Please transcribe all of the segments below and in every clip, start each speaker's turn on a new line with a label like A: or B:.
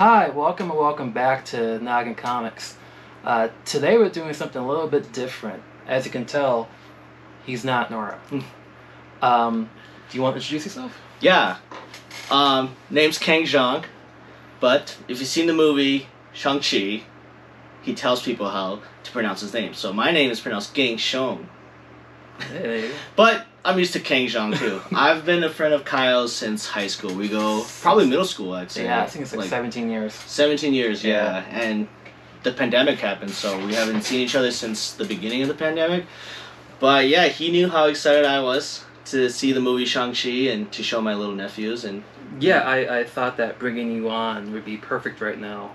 A: Hi, welcome and welcome back to Noggin Comics. Uh, today we're doing something a little bit different. As you can tell, he's not Nora. um, do you want to introduce yourself?
B: Yeah. Um, name's Kang Zhang, but if you've seen the movie Shang-Chi, he tells people how to pronounce his name. So my name is pronounced Gang Shong.
A: Hey.
B: But I'm used to Kang Zhang too. I've been a friend of Kyle's since high school. We go probably middle school, I'd say.
A: Yeah, I think it's like, 17 years.
B: 17 years, yeah. And the pandemic happened, so we haven't seen each other since the beginning of the pandemic. But yeah, he knew how excited I was to see the movie Shang-Chi and to show my little nephews and
A: Yeah, I, I thought that bringing you on would be perfect right now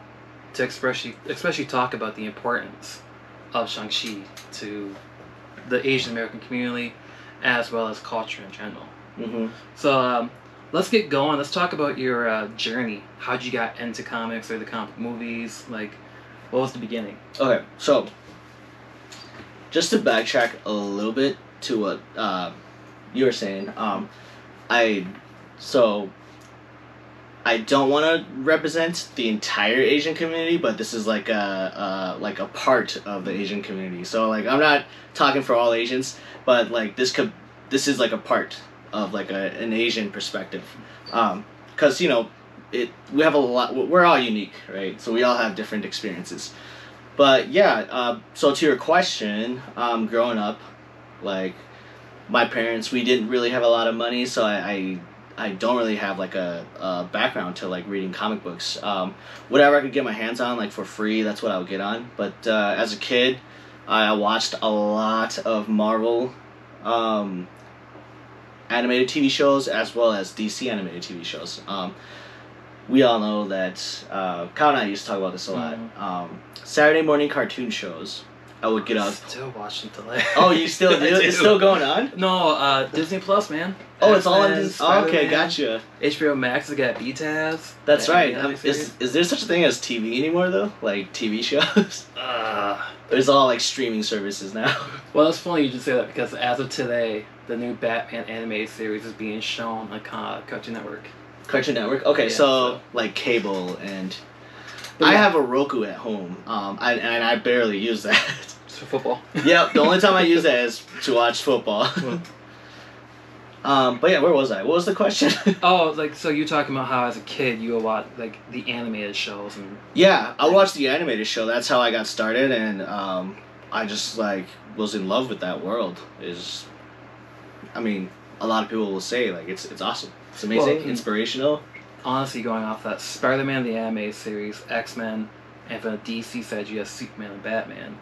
A: to especially, especially talk about the importance of Shang-Chi to the Asian American community as well as culture in general.
B: hmm
A: So um, let's get going. Let's talk about your uh, journey. How'd you get into comics or the comic movies? Like, what was the beginning?
B: Okay, so just to backtrack a little bit to what uh, you were saying, um, I so I don't want to represent the entire Asian community, but this is like a uh, like a part of the Asian community. So like I'm not talking for all Asians, but like this could this is like a part of like a, an Asian perspective, because you know it we have a lot we're all unique right? So we all have different experiences. But yeah uh, so to your question um, growing up like my parents we didn't really have a lot of money so i i, I don't really have like a, a background to like reading comic books um, whatever i could get my hands on like for free that's what i would get on but uh, as a kid i watched a lot of marvel um, animated tv shows as well as dc animated tv shows um, we all know that uh, Kyle and I used to talk about this a lot. Um, Saturday morning cartoon shows. I would get up.
A: Still watching delay.
B: Oh, you still do?
A: I
B: It's still going on.
A: No, uh, Disney Plus, man.
B: Oh, it's all on
A: X-Men,
B: this. Oh, okay,
A: Spider-Man,
B: gotcha.
A: HBO Max has got BTAS.
B: That's right. Um, is is there such a thing as TV anymore though? Like TV shows?
A: Uh,
B: There's all like streaming services now.
A: well, it's funny you just say that because as of today, the new Batman animated series is being shown on Ca- Cartoon Network.
B: Cartoon Network. Okay,
A: Yeah,
B: so,
A: so-
B: like cable and.
A: But
B: I
A: yeah.
B: have a Roku at home, um, I, and I barely use that.
A: It's for football.
B: yep, the only time I use that is to watch football. um, but yeah, where was I? What was the question?
A: oh, like so you're talking about how as a kid you would watch like the animated shows and
B: yeah, I watched the animated show. That's how I got started, and um, I just like was in love with that world. Is, I mean, a lot of people will say like it's it's awesome. It's amazing,
A: Well,
B: inspirational.
A: Honestly going off that Spider-Man the animated series, X-Men, and for the DC side you have Superman and Batman.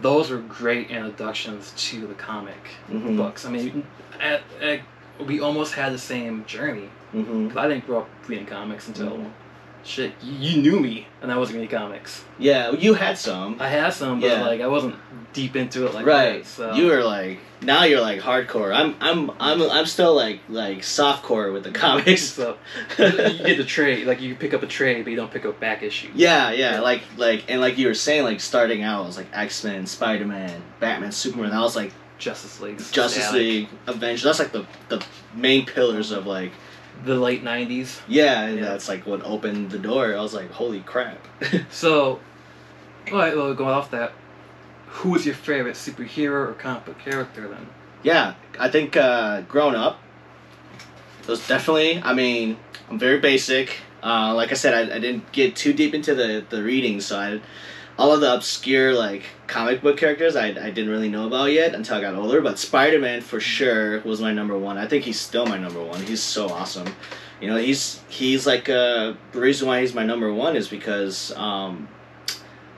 A: Those were great introductions to the comic
B: Mhm.
A: books. I mean, at, at, we almost had the same journey.
B: hmm
A: 'Cause I didn't grow up reading comics until
B: Mhm.
A: Shit. You, you knew me, and I wasn't gonna reading comics.
B: Yeah, you had some.
A: I had some, but
B: Yeah.
A: like I wasn't deep into it like
B: right.
A: that. So
B: You were like now you're like hardcore. I'm I'm I'm I'm still like like softcore with the comics.
A: so you get the trade, like you pick up a trade, but you don't pick up back issues.
B: Yeah, yeah, like like and like you were saying, like starting out, it was like X Men, Spider Man, Batman, Superman. That was like
A: Justice League,
B: Justice League, Avengers. That's like the the main pillars of like
A: the late '90s.
B: yeah, and
A: Yeah.
B: that's like what opened the door. I was like, holy crap.
A: So, all right, well, going off that, who was your favorite superhero or comic book character then?
B: yeah, I think uh, growing up, it was definitely. I mean, I'm very basic. Uh, like I said, I, I didn't get too deep into the the reading, so I, all of the obscure like comic book characters I, I didn't really know about yet until I got older. But Spider Man for sure was my number one. I think he's still my number one. He's so awesome. You know, he's he's like uh, the reason why he's my number one is because um,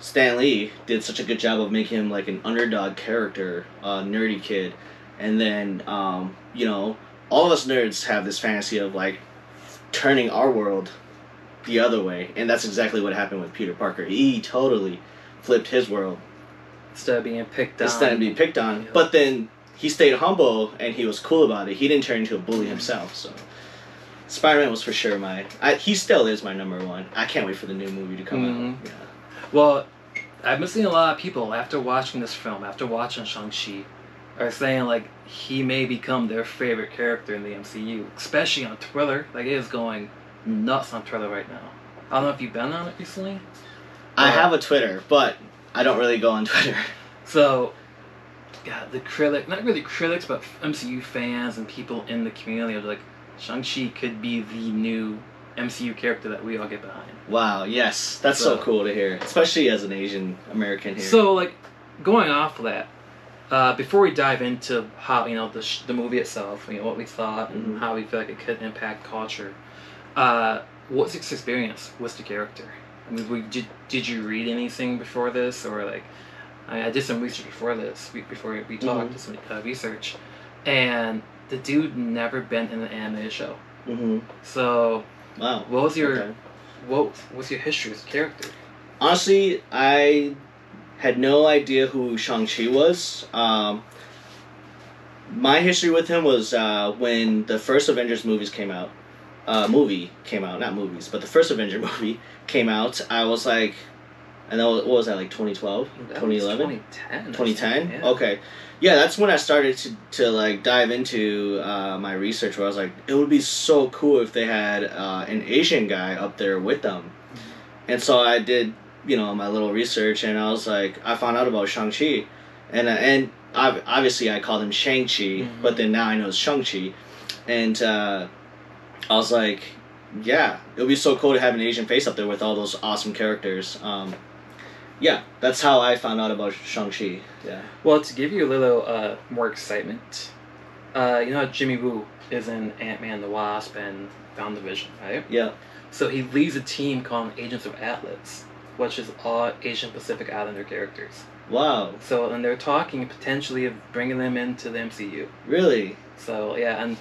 B: Stan Lee did such a good job of making him like an underdog character, a nerdy kid, and then um, you know all of us nerds have this fantasy of like turning our world the other way, and that's exactly what happened with Peter Parker. He totally flipped his world
A: Instead of being picked on.
B: instead of being picked on.
A: Yeah.
B: But then he stayed humble and he was cool about it. He didn't turn into a bully himself. So Spider Man was for sure my. I, he still is my number one. I can't wait for the new movie to come
A: Mhm.
B: out. Yeah.
A: Well, I've been seeing a lot of people after watching this film, after watching Shang-Chi, are saying like he may become their favorite character in the MCU, especially on Twitter. Like it is going nuts on Twitter right now. I don't know if you've been on it recently.
B: I have a Twitter, but I don't really go on Twitter.
A: So, yeah, the critic, not really critics, but MCU fans and people in the community are like, Shang-Chi could be the new MCU character that we all get behind.
B: Wow, yes, that's so,
A: So-
B: cool to hear, especially as an Asian American here.
A: So, like, going off of that, uh, before we dive into how, you know, the, sh- the movie itself, you know, what we thought
B: Mhm.
A: and how we feel like it could impact culture, uh, what's your experience with the character? I mean, we, did, did you read anything before this? Or, like, I, I did some research before this, before we talked,
B: Mhm.
A: did some uh, research, and the dude never been in an animated show.
B: hmm
A: So,
B: Wow.
A: what was your,
B: Okay.
A: what was your history with the character?
B: Honestly, I had no idea who Shang-Chi was. Um, my history with him was uh, when the first Avengers movies came out. Uh, movie came out, not movies, but the first Avenger movie came out. I was like, I know, what was that, like 2012?
A: That was
B: 2011?
A: 2010.
B: 2010
A: Yeah.
B: okay yeah that's when i started to, to like dive into uh, my research where i was like it would be so cool if they had uh, an asian guy up there with them and so i did you know my little research and i was like i found out about shang-chi and uh, and ob- obviously i called him shang-chi
A: Mhm.
B: but then now i know it's shang-chi and uh, i was like yeah it would be so cool to have an asian face up there with all those awesome characters um, yeah, that's how I found out about Shang-Chi. Yeah.
A: Well, to give you a little uh, more excitement, uh, you know how Jimmy Woo is in Ant Man the Wasp and WandaVision, right?
B: Yeah.
A: So he leads a team called Agents of Atlas, which is all Asian Pacific Islander characters.
B: Wow.
A: So, and they're talking potentially of bringing them into the MCU.
B: Really?
A: So, yeah, and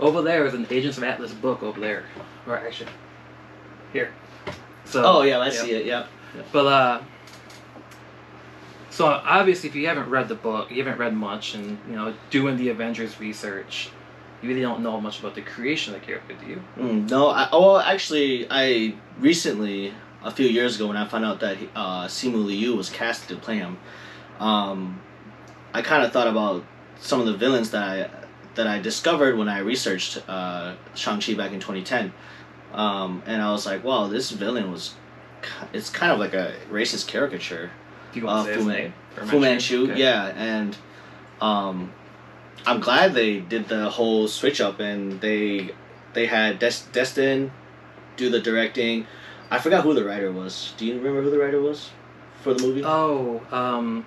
A: over there is an Agents of Atlas book over there. Or actually, here. So,
B: Oh yeah, I
A: yeah.
B: see it. Yeah.
A: But uh so obviously if you haven't read the book, you haven't read much and you know, doing the Avengers research, you really don't know much about the creation of the character, do you?
B: Mm, no, I, oh, well, actually, I recently, a few years ago, when I found out that uh, Simu Liu was cast to play him, um, I kind of thought about some of the villains that I that I discovered when I researched uh, Shang Chi back in twenty ten, um, and I was like, wow, this villain was, it's kind of like a racist caricature.
A: Do you want
B: Uh,
A: to say
B: Fu
A: his
B: Man-
A: name?
B: Fu Manchu.
A: Okay.
B: yeah, and um, I'm glad they did the whole switch up and they they had Des- Destin do the directing. I forgot who the writer was. Do you remember who the writer was for the movie?
A: Oh, um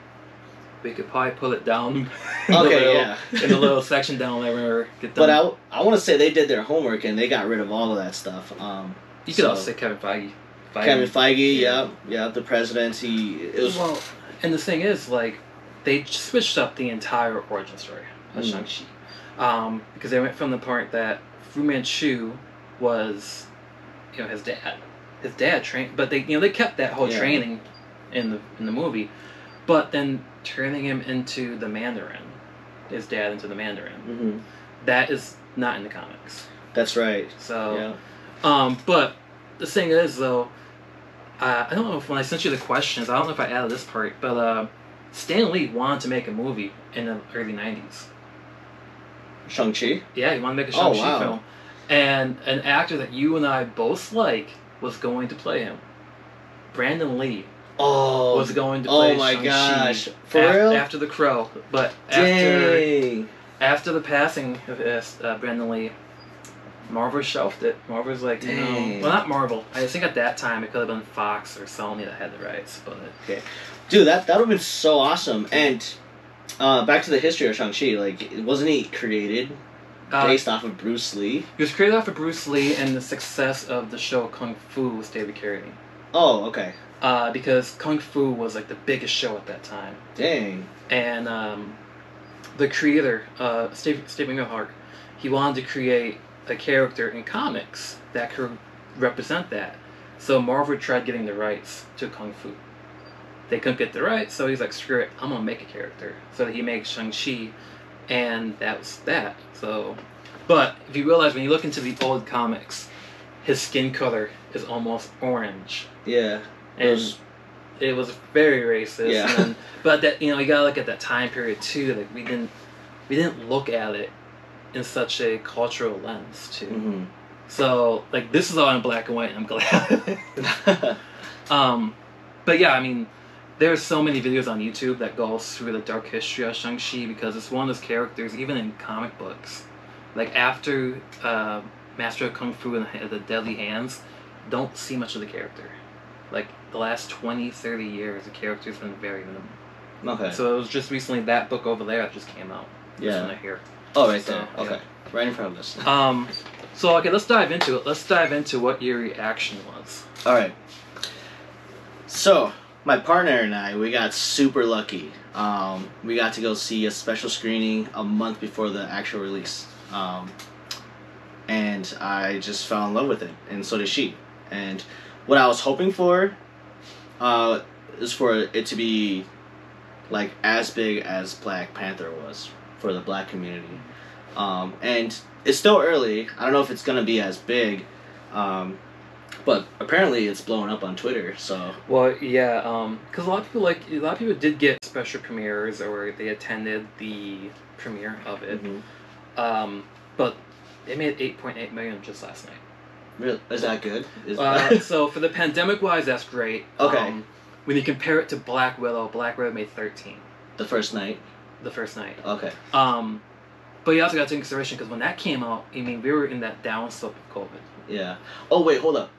A: we could probably pull it down. in the
B: Okay,
A: little-
B: yeah.
A: in the little section down there
B: but. I, I want to say they did their homework and they got rid of all of that stuff. Um,
A: you could
B: so-
A: also say Kevin Feige. Feige.
B: Kevin Feige,
A: Yeah.
B: yeah, yeah, the president. He it was
A: well, and the thing is, like, they switched up the entire origin story of
B: Mm.
A: Shang-Chi. Um, because they went from the point that Fu Manchu was, you know, his dad. His dad trained, but they, you know, they kept that whole
B: Yeah.
A: training in the in the movie, but then turning him into the Mandarin, his dad into the Mandarin,
B: Mhm.
A: that is not in the comics.
B: that's right.
A: So,
B: Yeah.
A: um, but the thing is, though, uh, I don't know if when I sent you the questions, I don't know if I added this part, but uh, Stan Lee wanted to make a movie in the early '90s.
B: Shang Chi.
A: Yeah, he wanted to make a
B: Oh,
A: Shang-Chi
B: wow.
A: film, and an actor that you and I both like was going to play him. Brandon Lee
B: Oh,
A: was going to
B: oh
A: play
B: my
A: Shang-Chi
B: gosh, for
A: af-
B: real?
A: after the Crow, but after
B: Dang.
A: after the passing of uh, Brandon Lee, Marvel shelved it. Marvel was like,
B: Dang.
A: well, not Marvel. I think at that time it could have been Fox or Sony that had the rights, but okay,
B: Dude, that that would have been so awesome. And uh, back to the history of Shang Chi, like, wasn't he created
A: uh,
B: based off of Bruce Lee?
A: he was created off of Bruce Lee and the success of the show Kung Fu with David Carradine.
B: Oh, okay.
A: Uh, because Kung Fu was like the biggest show at that time,
B: Dang.
A: and um, the creator, uh, Steve Stephen Mihawk, he wanted to create a character in comics that could represent that. So Marvel tried getting the rights to Kung Fu. They couldn't get the rights, so he's like, "Screw it, I'm gonna make a character." So he makes Shang Chi, and that was that. So, but if you realize when you look into the old comics, his skin color is almost orange,
B: Yeah.
A: And
B: Those-
A: it was very racist.
B: Yeah.
A: Then, but that you know you gotta look at that time period too. Like we didn't we didn't look at it in such a cultural lens too.
B: mhm.
A: So like this is all in black and white. and I'm glad. um, but yeah, I mean, there's so many videos on YouTube that go through the dark history of Shang Chi because it's one of those characters, even in comic books. Like after uh, Master of Kung Fu and the, the Deadly Hands, don't see much of the character. Like the last 20, 30 years, the character's been very minimal.
B: okay.
A: So it was just recently that book over there that just came out. This
B: Yeah.
A: one right here.
B: oh, right
A: so,
B: there.
A: yeah.
B: Okay. Right in front of us.
A: Um, so okay, let's dive into it. Let's dive into what your reaction was.
B: All right. So my partner and I, we got super lucky. Um, we got to go see a special screening a month before the actual release, um, and I just fell in love with it, and so did she. And what I was hoping for, uh, is for it to be, like as big as Black Panther was for the Black community, um, and it's still early. I don't know if it's gonna be as big. Um, but apparently it's blowing up on Twitter, so
A: Well, yeah, um, because a lot of people like a lot of people did get special premieres or they attended the premiere of it. Um, but they made eight point eight million just last night.
B: Really? is that good? Is
A: Uh, so for the pandemic wise, that's great.
B: Okay.
A: Um, when you compare it to Black Willow, Black Widow made thirteen
B: the first night?
A: the first night.
B: Okay.
A: Um, but you also got to take consideration because when that came out, I mean, we were in that down slope of COVID.
B: Yeah. Oh wait, hold up.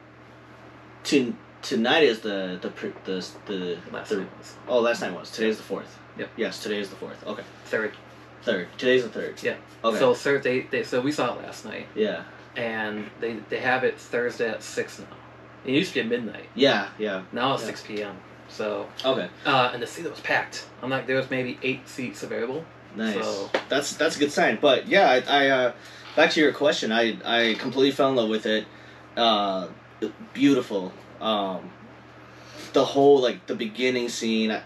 B: To, tonight is the the pr- the the,
A: Last
B: the
A: night was
B: oh last night was today's the fourth.
A: Yep.
B: Yes, today is the fourth. Okay.
A: third.
B: Third. Today's the third.
A: Yeah.
B: Okay.
A: So third, they, they so we saw it last night,
B: yeah.
A: And they they have it Thursday at six now. It used to be at midnight.
B: Yeah. Yeah.
A: Now it's
B: Yeah.
A: six p.m. So
B: Okay.
A: uh, and the theater was packed. I'm like there was maybe eight seats available.
B: Nice.
A: So
B: That's that's a good sign. But yeah, I, I uh, back to your question. I I completely fell in love with it. Uh, beautiful. Um, the whole like the beginning scene. I,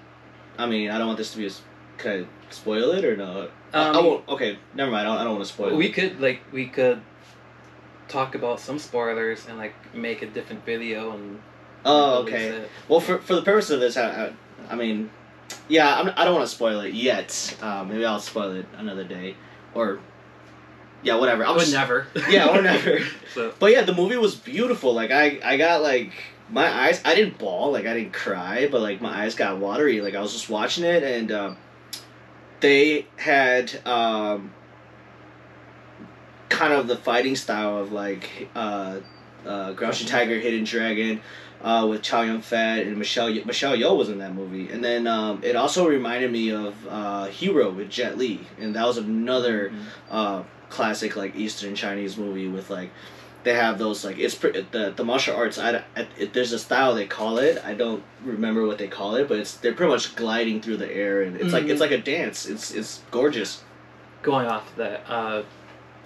B: I mean, I don't want this to be a. s- Can I spoil it or no? I, I
A: Um,
B: won't. Okay, never mind. I don't, I don't want to spoil it.
A: we
B: it.
A: could like we could talk about some spoilers and like make a different video and.
B: Oh, okay.
A: it.
B: Well, for for the purpose of this, I, I, I mean, yeah, I'm, I don't want to spoil it yet. Uh, maybe I'll spoil it another day, or yeah, whatever.
A: I
B: I'm
A: would
B: just-
A: never.
B: Yeah, or never.
A: so
B: But yeah, the movie was beautiful. Like I, I got like my eyes. I didn't bawl. Like I didn't cry, but like my eyes got watery. Like I was just watching it, and um, they had um, kind of the fighting style of like uh, uh, Crouching Tiger, Hidden Dragon. Uh, with Chow Yun Fat and Michelle Ye- Michelle Yeoh was in that movie, and then um, it also reminded me of uh, Hero with Jet Li, and that was another
A: Mhm.
B: uh, classic like Eastern Chinese movie with like they have those like it's pre- the the martial arts. I, I it, there's a style they call it. I don't remember what they call it, but it's they're pretty much gliding through the air and it's like
A: Mhm.
B: it's like a dance. It's it's gorgeous.
A: going off that, uh,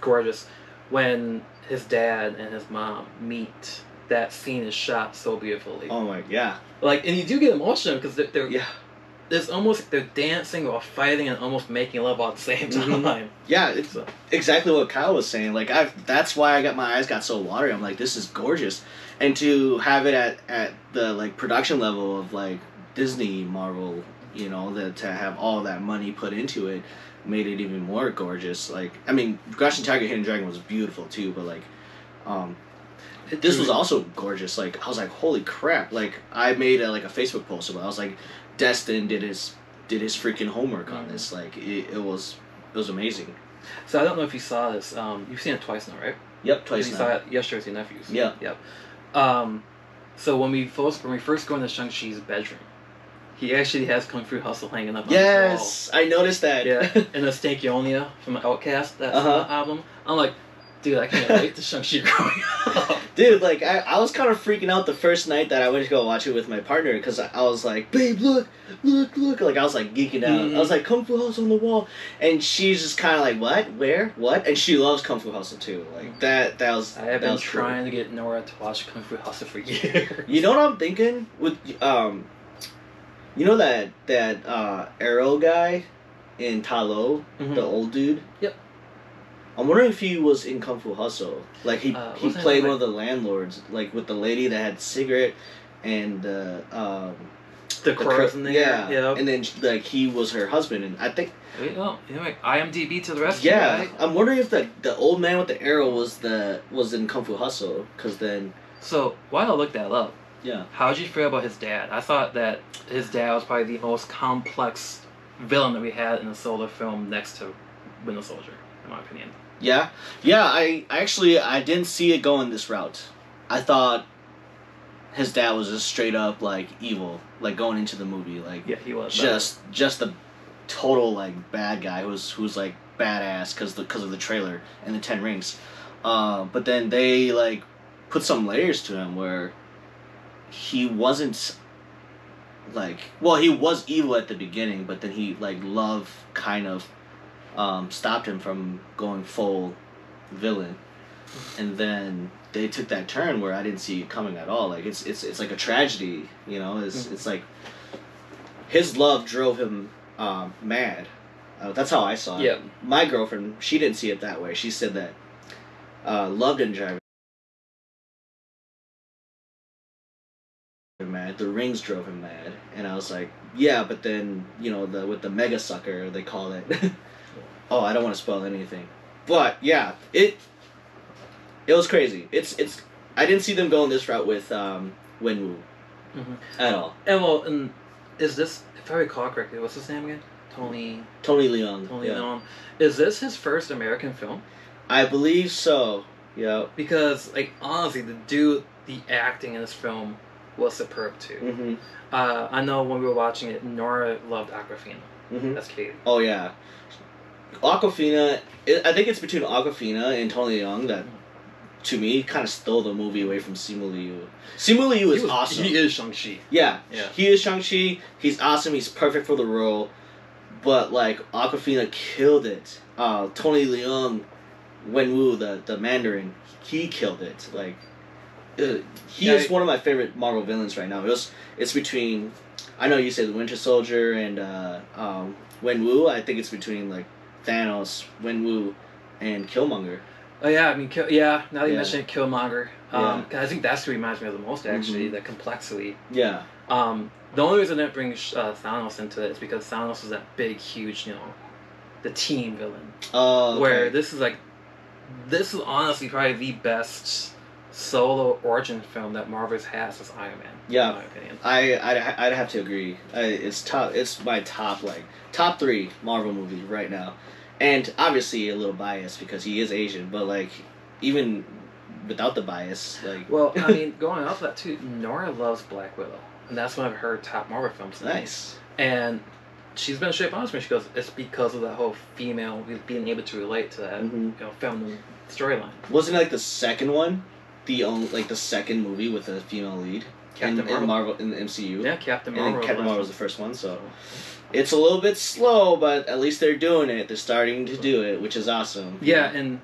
A: gorgeous. When his dad and his mom meet, that scene is shot so beautifully.
B: Oh my yeah
A: Like, and you do get emotional because they're, they're
B: yeah
A: there's almost like they're dancing while fighting and almost making love all at the same
B: Mhm.
A: time.
B: yeah. It's
A: So,
B: exactly what Kyle was saying. Like I that's why I got my eyes got so watery. I'm like this is gorgeous, and to have it at at the like production level of like Disney Marvel, you know, that to have all that money put into it made it even more gorgeous. Like I mean, Crouching Tiger, Hidden Dragon was beautiful too, but like, um, this was also gorgeous. Like I was like, holy crap! Like I made a, like a Facebook post about. It. I was like, Destin did his did his freaking homework on
A: Mhm.
B: this. Like it, it was it was amazing.
A: So I don't know if you saw this. Um, you've seen it twice now, right?
B: Yep, twice
A: you
B: now.
A: saw it yesterday with your nephews.
B: Yeah.
A: Yep. Um, so when we first when we first go into Shang Chi's bedroom, he actually has Kung Fu Hustle hanging up on
B: Yes, I noticed that.
A: Yeah, and the Stankonia from OutKast that
B: Uh-huh.
A: album. I'm like, dude, I can't wait to Shang Chi growing up.
B: Dude, like I, I was kind of freaking out the first night that I went to go watch it with my partner because I, I was like, babe, look, look, look, like I was like geeking out.
A: Mhm.
B: I was like, Kung Fu Hustle on the wall, and she's just kind of like, what, where, what, and she loves Kung Fu Hustle too. Like that, that was.
A: I have been
B: was cool.
A: trying to get Nora to watch Kung Fu Hustle for years.
B: You know what I'm thinking with um, you know that that uh Arrow guy in Ta Lo,
A: Mhm.
B: the old dude.
A: Yep.
B: I'm wondering if he was in Kung Fu Hustle. Like he
A: Uh,
B: he played one of the landlords, like with the lady that had cigarette and the um,
A: The chorus in there.
B: yeah,
A: Yeah.
B: and then like he was her husband, and I think
A: Wait, oh, anyway, IMDb to the rescue.
B: yeah,
A: right?
B: I'm wondering if the the old man with the arrow was the was in Kung Fu Hustle, because then
A: So while I look that up,
B: yeah,
A: how did you feel about his dad? I thought that his dad was probably the most complex villain that we had in a solo film next to Winter Soldier, in my opinion.
B: yeah, yeah. I I actually I didn't see it going this route. I thought his dad was just straight up like evil, like going into the movie, like
A: Yeah, he was.
B: just just the total like bad guy who's who's like badass because the because of the trailer and the Ten Rings, uh, but then they like put some layers to him where he wasn't like well he was evil at the beginning but then he like love kind of um, stopped him from going full villain. And then they took that turn where I didn't see it coming at all. Like it's it's it's like a tragedy you know? It's
A: Mhm.
B: it's like his love drove him um, mad. Uh, that's how I saw it.
A: Yeah.
B: my girlfriend she didn't see it that way. She said that uh, love didn't drive him mad. The rings drove him mad, and I was like, yeah, but then you know the with the mega sucker they call it. oh, I don't want to spoil anything, but yeah, it it was crazy. It's it's I didn't see them going this route with um, Wenwu
A: Mhm.
B: at all.
A: And well, and is this, if I recall correctly, what's his name again? Tony.
B: Tony Leung.
A: Tony
B: yeah.
A: Leung. Is this his first American film?
B: I believe so. Yeah.
A: Because, like, honestly, the dude, the acting in this film was superb too.
B: Mm-hmm.
A: Uh, I know when we were watching it, Nora loved Awkwafina.
B: Mm-hmm.
A: That's Katie.
B: Oh yeah. Awkwafina, it, I think it's between Awkwafina and Tony Leung that, to me, kind of stole the movie away from Simu Liu. Simu Liu is
A: he was,
B: awesome.
A: He is Shang-Chi.
B: Yeah,
A: Yeah.
B: he is Shang Chi. He's awesome. He's perfect for the role. But like Awkwafina killed it. Uh, Tony Leung, Wenwu, the the Mandarin, he killed it. Like, uh, he
A: Yeah,
B: is one of my favorite Marvel villains right now. It was it's between, I know you say the Winter Soldier and uh, um, Wenwu. I think it's between like Thanos, Wenwu, and Killmonger.
A: Oh yeah, I mean, Kill, yeah. Now that you
B: Yeah.
A: mention it, Killmonger. Um, 'cause I think that's who reminds me of the most actually.
B: Mhm.
A: The complexity.
B: Yeah.
A: Um, the only reason I didn't bring uh, Thanos into it is because Thanos is that big, huge, you know, the team villain.
B: Oh. okay.
A: Where this is like, this is honestly probably the best solo origin film that Marvel has as Iron Man.
B: Yeah.
A: In my opinion.
B: I I'd, I'd have to agree. I, it's top. It's my top like top three Marvel movies right now, and obviously a little biased because he is Asian. But like even without the bias, like
A: Well, I mean, going off that too, Nora loves Black Widow, and that's one of her top Marvel films.
B: nice.
A: And she's been straight honest with me. She goes, "It's because of that whole female being able to relate to that,
B: Mhm.
A: you know, storyline."
B: Wasn't it like the second one, the only like the second movie with a female lead
A: Captain
B: in,
A: Marvel.
B: in Marvel in the MCU.
A: Yeah, Captain Marvel. was
B: Captain
A: the
B: Marvel was the first one, so it's a little bit slow, but at least they're doing it. They're starting to do it, which is awesome.
A: Yeah, and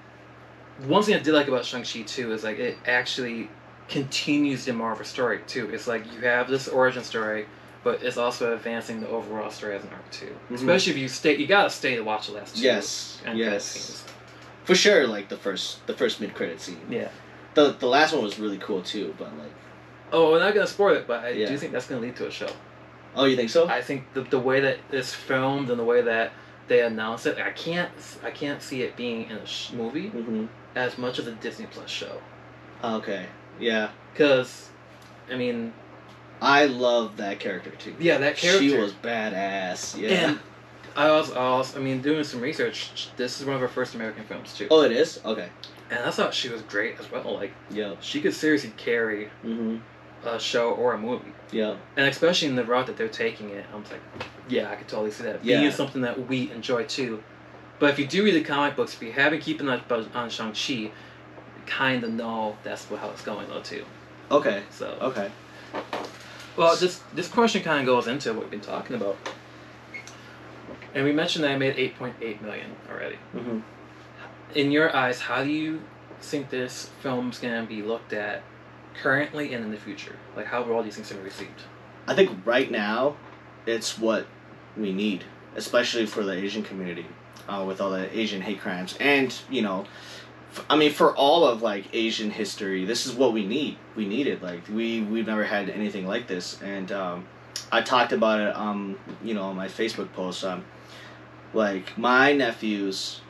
A: one thing I did like about Shang Chi too is like it actually continues the Marvel story too. It's like you have this origin story, but it's also advancing the overall story as an arc too.
B: Mhm.
A: Especially if you stay, you gotta stay to watch the last two.
B: Yes. Yes. For sure, like the first the first mid credit scene.
A: Yeah.
B: The the last one was really cool too, but like
A: Oh, we're not gonna spoil it, but I
B: Yeah.
A: do think that's gonna lead to a show.
B: oh, you think so?
A: I think the, the way that it's filmed and the way that they announce it, I can't I can't see it being in a sh- movie
B: mm-hmm.
A: as much as a Disney Plus show.
B: Okay. Yeah.
A: Cause, I mean,
B: I love that character too.
A: yeah, that character.
B: She was badass. Yeah.
A: And I was, I was, I mean, doing some research. This is one of her first American films too,
B: oh, it is. Okay.
A: And I thought she was great as well. Like
B: Yeah.
A: she could seriously carry
B: Mm-hmm.
A: a show or a movie,
B: Yeah.
A: and especially in the route that they're taking it, I'm like, yeah, I could totally see that
B: Yeah.
A: being something that we enjoy too. But if you do read the comic books, if you haven't keeping buzz on Shang Chi, kind of know that's what, how it's going though too.
B: Okay.
A: So,
B: Okay.
A: well, this this question kind of goes into what we've been talking about, and we mentioned that I made 8.8 million already.
B: Mm-hmm.
A: In your eyes, how do you think this film's gonna be looked at currently and in the future? Like, how well all these things gonna be received?
B: I think right now, it's what we need, especially for the Asian community, uh, with all the Asian hate crimes, and you know, I mean, for all of like Asian history, this is what we need. We need it. Like we we've never had anything like this, and um, I talked about it um you know on my Facebook post um like my nephews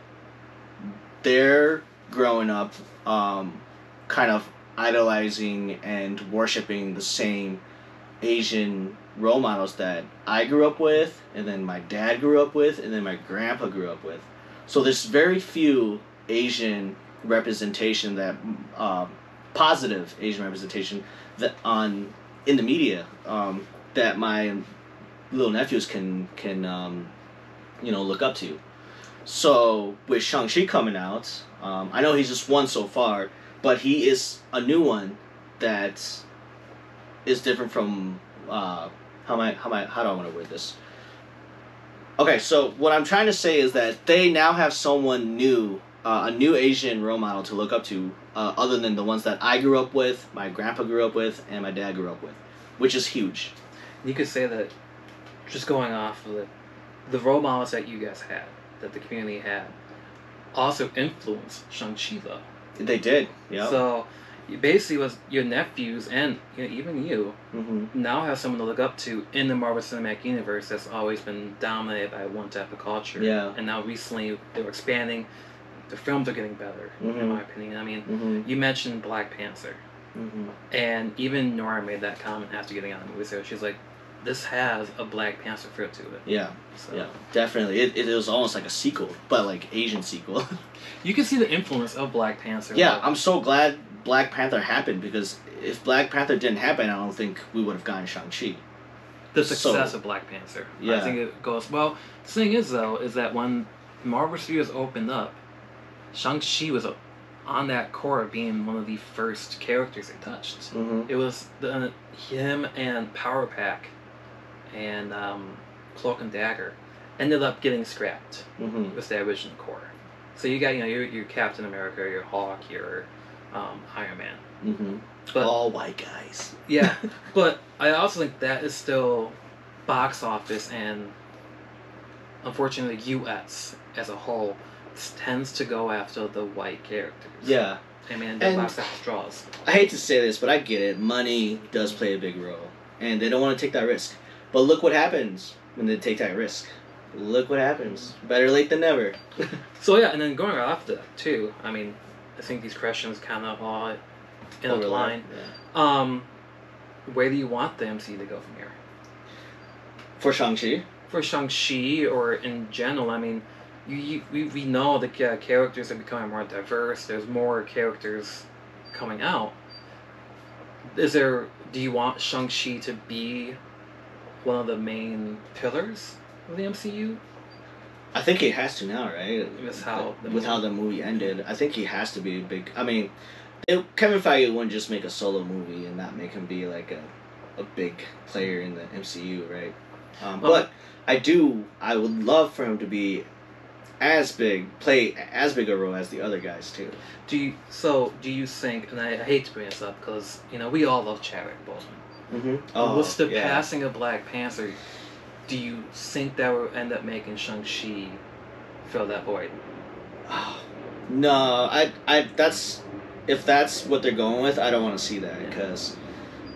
B: they're growing up um kind of idolizing and worshiping the same Asian role models that I grew up with and then my dad grew up with and then my grandpa grew up with. So there's very few Asian representation that um, positive Asian representation that on in the media um, that my little nephews can can um, you know look up to. So with Shang Chi coming out, um, I know he's just one so far, but he is a new one that is different from uh, how am I how am I how do I want to word this? Okay, so what I'm trying to say is that they now have someone new, uh, a new Asian role model to look up to, uh, other than the ones that I grew up with, my grandpa grew up with, and my dad grew up with, which is huge.
A: You could say that, just going off of the, the role models that you guys had, that the community had, also influenced Shang-Chi though.
B: They did, yeah.
A: So, you basically was your nephews and you know, even you
B: hmm
A: now have someone to look up to in the Marvel Cinematic Universe that's always been dominated by one type of culture.
B: Yeah.
A: And now recently they're expanding. The films are getting better, in
B: Mhm.
A: my opinion. I mean,
B: hmm
A: you mentioned Black Panther,
B: hmm
A: and even Nora made that comment after getting out of the movie. So she's like, "This has a Black Panther feel to it."
B: Yeah,
A: So
B: yeah, definitely. It, it was almost like a sequel, but like Asian sequel.
A: you can see the influence of Black Panther.
B: yeah,
A: like-
B: I'm so glad Black Panther happened because if Black Panther didn't happen, I don't think we would have gotten Shang-Chi.
A: the success
B: So-
A: of Black Panther.
B: Yeah, I
A: think it goes well. The thing is, though, is that when Marvel Studios opened up, Shang Chi was uh, on that core of being one of the first characters they touched.
B: Mm-hmm.
A: It was the, him and Power Pack, and um, Cloak and Dagger, ended up getting scrapped
B: Mm-hmm.
A: with the original core. So you got you know your, your Captain America, your Hawk, your um, Iron Man.
B: Mm-hmm.
A: But
B: All white guys.
A: yeah, but I also think that is still box office and unfortunately U.S. as a whole tends to go after the white characters.
B: Yeah.
A: I mean, the
B: And-
A: box office draws.
B: I hate to say this, but I get it. Money does play a big role, and they don't want to take that risk. But look what happens when they take that risk. Look what happens. Better late than never.
A: So yeah, and then going right off that too. I mean, I think these questions kind of all intertwine.
B: Yeah.
A: Um, where do you want the MCU to go from here?
B: For Shang-Chi?
A: For Shang Chi or in general, I mean, you, you we, we know the uh, characters are becoming more diverse. There's more characters coming out. Is there? Do you want Shang Chi to be one of the main pillars of the MCU?
B: I think he has to now, right?
A: With how the
B: with how the movie ended, I think he has to be a big. I mean, it, Kevin Feige wouldn't just make a solo movie and not make him be like a, a big player in the MCU, right? Um,
A: Well-
B: but I do. I would love for him to be as big, play as big a role as the other guys too.
A: Do you, so? Do you think? And I, I hate to bring this up because you know we all love Chadwick Boseman.
B: Mm-hmm.
A: With the
B: yeah.
A: passing of Black Panther, do you think that will end up making Shang Chi fill that void?
B: no, I, I. That's if that's what they're going with. I don't want to see that because,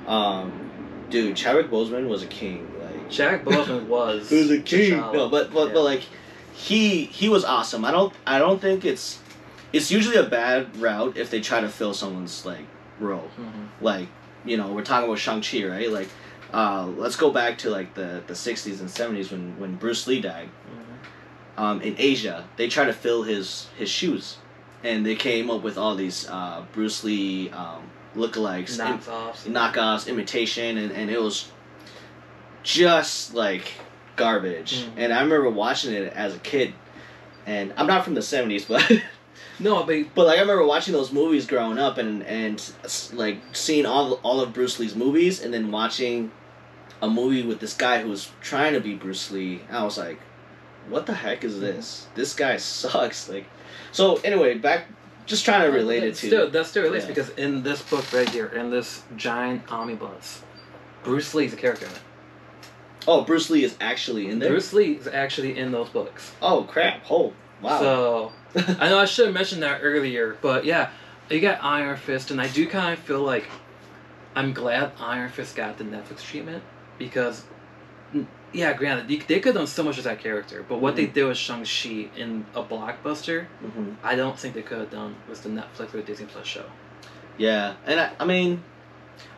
B: um, dude, Chadwick Boseman was a king. Like
A: Chadwick Boseman was.
B: Who's a king?
A: T'Challa.
B: No, but but,
A: Yeah.
B: but like he he was awesome. I don't I don't think it's it's usually a bad route if they try to fill someone's like role.
A: Mhm.
B: Like you know we're talking about Shang Chi, right? Like uh, let's go back to like the the sixties and seventies when when Bruce Lee died.
A: Mhm.
B: Um, in Asia, they tried to fill his his shoes, and they came up with all these uh, Bruce Lee um, lookalikes. im-
A: Knockoffs.
B: knockoffs, imitation, and, and it was just like garbage.
A: Mm.
B: And I remember watching it as a kid, and I'm not from the '70s, but
A: No, but
B: but like I remember watching those movies growing up, and and like seeing all all of Bruce Lee's movies, and then watching a movie with this guy who was trying to be Bruce Lee. I was like, what the heck is mm-hmm. this? This guy sucks. Like, so anyway, back. Just trying to relate it to.
A: Still, that's still relates
B: yeah.
A: because in this book right here, in this giant omnibus, Bruce Lee's a character in it.
B: oh, Bruce Lee is actually in there.
A: Bruce Lee is actually in those books.
B: Oh crap! Oh wow.
A: So I know I should have mentioned that earlier, but yeah, you got Iron Fist, and I do kind of feel like I'm glad Iron Fist got the Netflix treatment because Yeah, granted, they, they could have done so much with that character, but what they
B: Mhm.
A: did with Shang-Chi in a blockbuster,
B: hmm
A: I don't think they could have done with the Netflix or Disney Plus show.
B: Yeah, and I, I mean,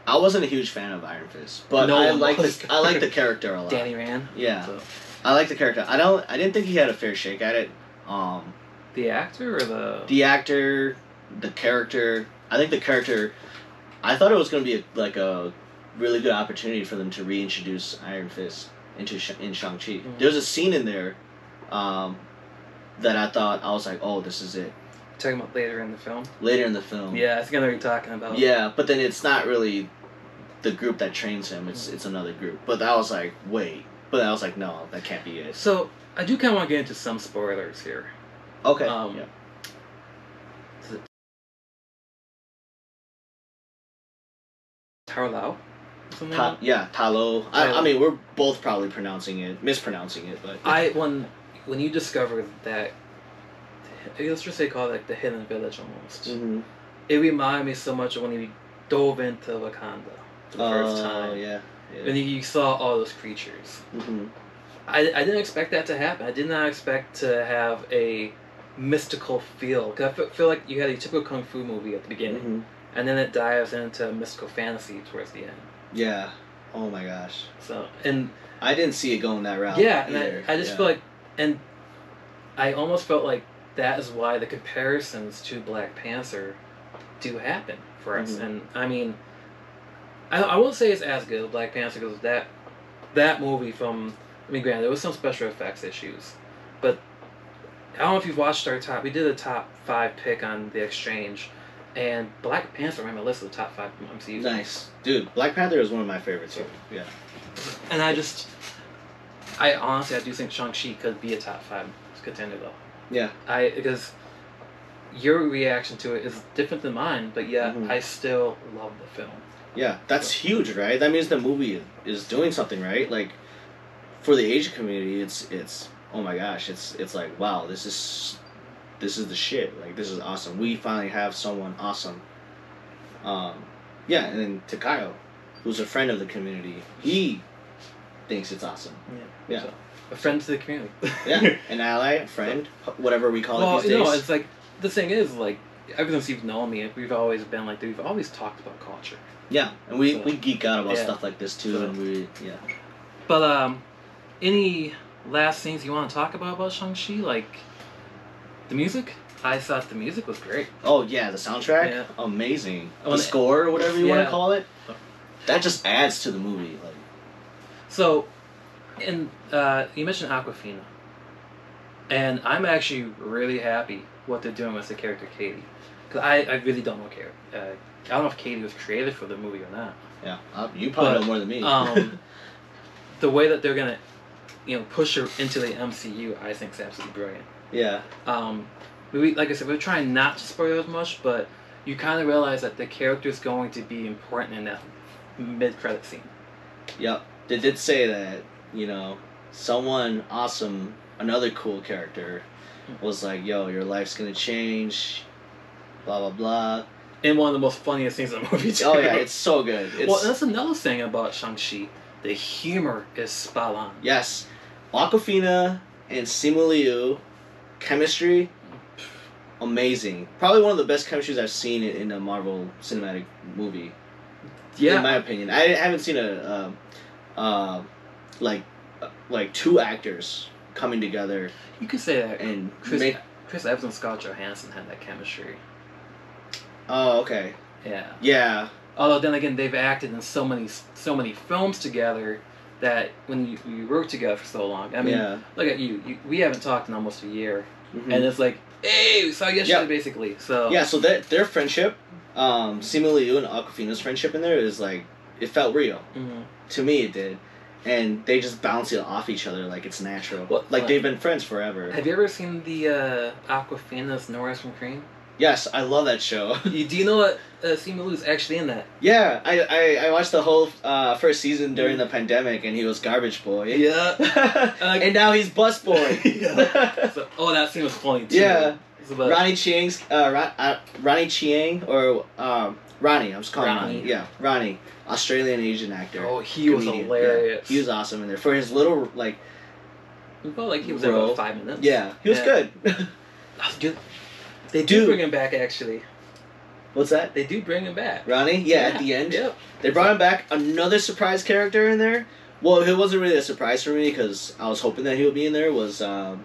B: I wasn't a huge fan of Iron Fist, but
A: No
B: I like the, I like the character a lot.
A: Danny Rand.
B: Yeah,
A: So,
B: I like the character. I don't. I didn't think he had a fair shake at it. Um,
A: the actor or the.
B: the actor, the character. I think the character. I thought it was going to be a, like a really good opportunity for them to reintroduce Iron Fist into Sh- in Shang Chi.
A: Mhm.
B: There's a scene in there, um, that I thought I was like, oh, this is it.
A: talking about later in the film.
B: Later in the film.
A: Yeah, I think I know you're talking about.
B: Yeah, but then it's not really the group that trains him. It's it's another group. But I was like, wait. But I was like, no, that can't be it.
A: So I do kind of want to get into some spoilers here.
B: Okay.
A: Um,
B: yeah.
A: Is it Taro Lau? Something
B: Ta-
A: like
B: yeah, Ta Lo. I,
A: I
B: mean, we're both probably pronouncing it, mispronouncing it, but
A: I when when you discovered that let's just say call it like the hidden village almost.
B: Mhm.
A: It reminded me so much of when you dove into Wakanda for the first
B: Oh,
A: time.
B: yeah. yeah.
A: And you saw all those creatures.
B: hmm
A: I, I didn't expect that to happen. I did not expect to have a mystical feel. Cause I fe- feel like you had a typical kung fu movie at the beginning,
B: hmm
A: and then it dives into mystical fantasy towards the end.
B: Yeah. Oh my gosh.
A: So and
B: I didn't see it going that route.
A: yeah, and. I, I just
B: yeah.
A: feel like, and I almost felt like that is why the comparisons to Black Panther do happen for us.
B: Mhm.
A: And I mean, I, I won't say it's as good as Black Panther because that that movie from I mean, granted, there was some special effects issues, I don't know if you've watched our top. We did a top five pick on the exchange, and Black Panther made my list of the top five MCU.
B: nice, dude. Black Panther is one of my favorites. Too. Yeah.
A: And I just, I honestly, I do think Shang Chi could be a top five contender though.
B: Yeah.
A: I because your reaction to it is different than mine, but yet
B: Mhm.
A: I still love the film.
B: Yeah, that's huge, right? That means the movie is doing something, right? Like, for the Asian community, it's it's oh my gosh, it's it's like wow, this is this is the shit. Like this is awesome. We finally have someone awesome. Um, yeah, and then Takayo, who's a friend of the community, he thinks it's awesome. Yeah.
A: So, a friend to the community.
B: Yeah, an ally, a friend, whatever we call
A: well,
B: it these days.
A: know, it's like the thing is like ever since you've known me, we've always been like we've always talked about culture.
B: yeah, and we,
A: So-
B: we geek out about
A: Yeah.
B: stuff like this too,
A: So-
B: and we yeah.
A: But um, any last things you want to talk about about Shang Chi? Like the music. I thought the music was great.
B: Oh yeah, the soundtrack,
A: Yeah.
B: amazing. The score or whatever you want to call it, that just adds to the movie. Like,
A: So, and uh, you mentioned Awkwafina, and I'm actually really happy what they're doing with the character Katie, because I, I really don't know Katie. Uh, I don't know if Katie was created for the movie or not.
B: yeah, uh, you probably
A: But,
B: know more than me.
A: Um, the way that they're gonna, you know, push her into the MCU, I think is absolutely brilliant.
B: yeah,
A: Um, we, like I said, we're trying not to spoil as much, but you kind of realize that the character is going to be important in that mid-credit scene.
B: yep. They did say that you know someone awesome, another cool character, was like, "Yo, your life's gonna change." Blah blah blah.
A: And one of the most funniest things in the movie. Too.
B: Oh yeah, it's so good. It's
A: well, that's another thing about Shang-Chi. The humor is spot on.
B: yes, Awkwafina and Simu Liu, chemistry, amazing. Probably one of the best chemistries I've seen in, in a Marvel cinematic movie.
A: Yeah.
B: in my opinion. I haven't seen a, uh, uh, like, uh, like two actors coming together
A: you could say that
B: and
A: Chris,
B: make.
A: Chris Evans and Scarlett Johansson had that chemistry.
B: Oh, okay.
A: Yeah.
B: Yeah,
A: Although then again, they've acted in so many so many films together that when you, you work together for so long, I mean,
B: yeah.
A: look at you, you. We haven't talked in almost a year,
B: Mhm.
A: and it's like, hey, we saw you yesterday,
B: Yeah.
A: basically. So
B: yeah. So their their friendship, um, Simu Liu and Awkwafina's friendship in there is like it felt real
A: Mhm.
B: to me. It did, and they just bounce it off each other like it's natural.
A: What-
B: like they've been friends forever.
A: Have you ever seen the uh, Awkwafina Is Nora from Queens?
B: Yes, I love that show.
A: You, do you know what uh, Simu Liu's actually in that?
B: yeah, I, I, I watched the whole uh, first season during the pandemic, and he was Garbage Boy.
A: Yeah.
B: and now he's Bus Boy.
A: Yeah. So, oh, that scene was funny too.
B: Yeah.
A: About-
B: Ronny Chieng's uh, Ron, uh, Ronny Chieng or um, Ronnie. I'm just calling him
A: Ronnie.
B: Ronnie. Yeah, Ronnie, Australian Asian actor.
A: Oh, he was hilarious.
B: Yeah, he was awesome in there for his little like.
A: It felt like he was
B: Bro.
A: about five minutes.
B: Yeah, he was
A: Yeah.
B: good.
A: Dude, They do
B: Dude.
A: bring him back actually.
B: What's that?
A: They do bring him back.
B: Ronny? Yeah, at the end.
A: Yep.
B: They brought him back. Another surprise character in there. Well, it wasn't really a surprise for me because I was hoping that he would be in there. Was um,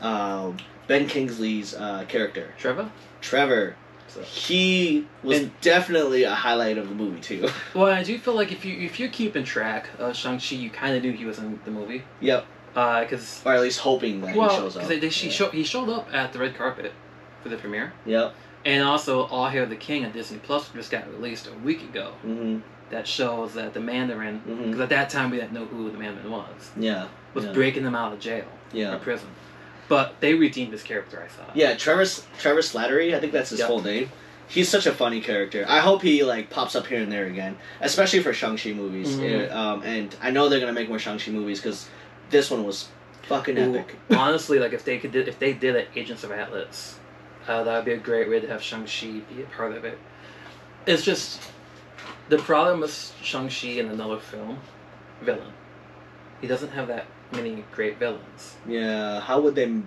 B: um, Ben Kingsley's uh, character,
A: Trevor.
B: Trevor.
A: So.
B: He was
A: And-
B: definitely a highlight of the movie too.
A: Well, I do feel like if you if you're keeping track of Shang Chi, you kind of knew he was in the movie.
B: yep,
A: Because
B: or at least hoping that
A: well,
B: he shows up.
A: because she
B: yeah.
A: show, he showed up at the red carpet for the premiere,
B: Yep.
A: and also All Hail the King on Disney Plus just got released a week ago.
B: Mhm.
A: That shows that the Mandarin, because at that time we didn't know who the Mandarin was,
B: Yeah.
A: was
B: yeah.
A: breaking them out of jail or
B: Yeah.
A: prison. But they redeemed his character, I thought.
B: Yeah, Trevor Trevor Slattery, I think that's his
A: Yep.
B: full name. He's such a funny character. I hope he like pops up here and there again, especially for Shang-Chi movies.
A: Mhm.
B: Yeah, um, and I know they're gonna make more Shang-Chi movies because this one was fucking
A: Ooh,
B: epic.
A: honestly, like if they could, did, if they did it, Agents of Atlas, uh, that would be a great way to have Shang Chi be a part of it. It's just the problem with Shang Chi in another film, villain. He doesn't have that many great villains.
B: Yeah, how would they?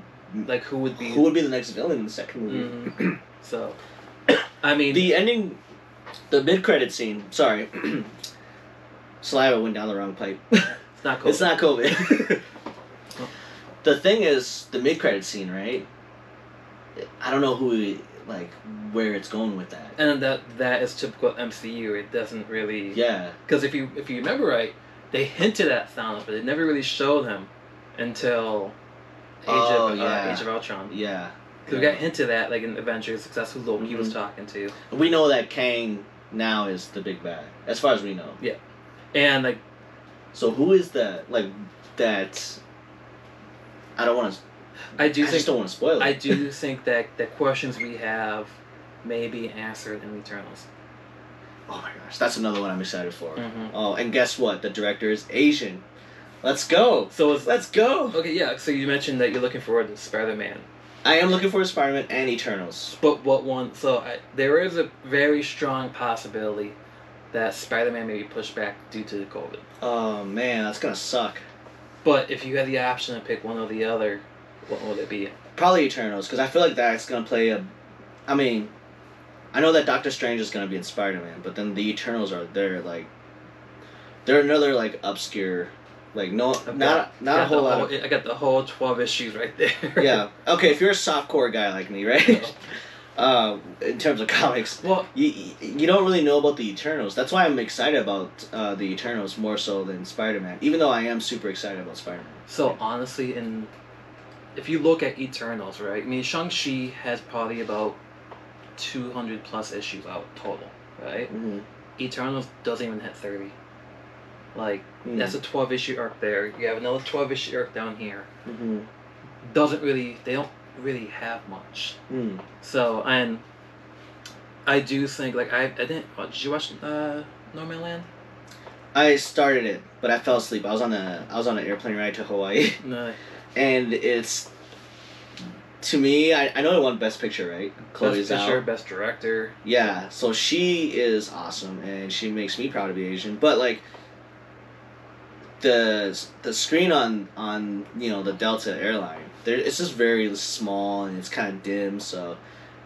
A: Like who would be?
B: Who would be the next villain in the second movie?
A: Mhm. so, I mean,
B: The ending, the mid-credit scene. Sorry, saliva went down the wrong pipe.
A: it's not cool.
B: It's not COVID. the thing is, the mid-credit scene, right? I don't know who, like, where it's going with that.
A: and that that is typical MCU. It doesn't really.
B: Yeah.
A: Because if you if you remember right, they hinted at Thanos, but they never really showed him until Age
B: Oh,
A: of uh,
B: yeah.
A: Age of Ultron.
B: Yeah.
A: Because we got hinted at like in Avengers, 'cause that's who Loki was
B: Mhm.
A: talking to,
B: We know that Kang now is the big bad, as far as we know. Yeah.
A: And like
B: So who is the like that? I don't want to.
A: I do
B: I
A: think
B: just don't want to spoil it.
A: I do think that the questions we have may be answered in Eternals.
B: Oh my gosh, that's another one I'm excited for.
A: Mhm.
B: Oh, and guess what? The director is Asian. Let's go.
A: So it's
B: Let's go.
A: okay, yeah. So you mentioned that you're looking forward to Spider Man,
B: I am looking for Spider-Man and Eternals.
A: but what one? So I, there is a very strong possibility that Spider Man may be pushed back due to the COVID.
B: Oh man, that's gonna suck.
A: But if you had the option to pick one or the other, what would it be?
B: Probably Eternals because I feel like that's gonna play a. I mean, I know that Doctor Strange is gonna be in Spider-Man, but then the Eternals are they're like. They're another like obscure, like no,
A: I've
B: not
A: got-
B: not a whole lot. Of,
A: I got the whole twelve issues right there.
B: yeah. Okay, if you're a softcore guy like me, right? Uh, in terms of comics,
A: Well,
B: you you don't really know about the Eternals. That's why I'm excited about uh, the Eternals more so than Spider Man. Even though I am super excited about Spider Man.
A: so honestly, in if you look at Eternals, right? I mean, Shang Chi has probably about two hundred plus issues out total, right?
B: Mm-hmm.
A: Eternals doesn't even hit thirty. Like
B: Mm.
A: that's a twelve issue arc there. You have another twelve issue arc down here.
B: Mm-hmm.
A: Doesn't really. They don't really have much.
B: Mm.
A: So and I do think like I I didn't. What, did you watch uh, Nomadland?
B: I started it, but I fell asleep. I was on a I was on an airplane ride to Hawaii,
A: No.
B: and it's to me. I, I know it won Best Picture, right? Chloe
A: Best Picture,
B: Zhao.
A: Best Director.
B: Yeah, so she is awesome, and she makes me proud to be Asian. But like the the screen on on you know the Delta airline, there it's just very small and it's kind of dim. So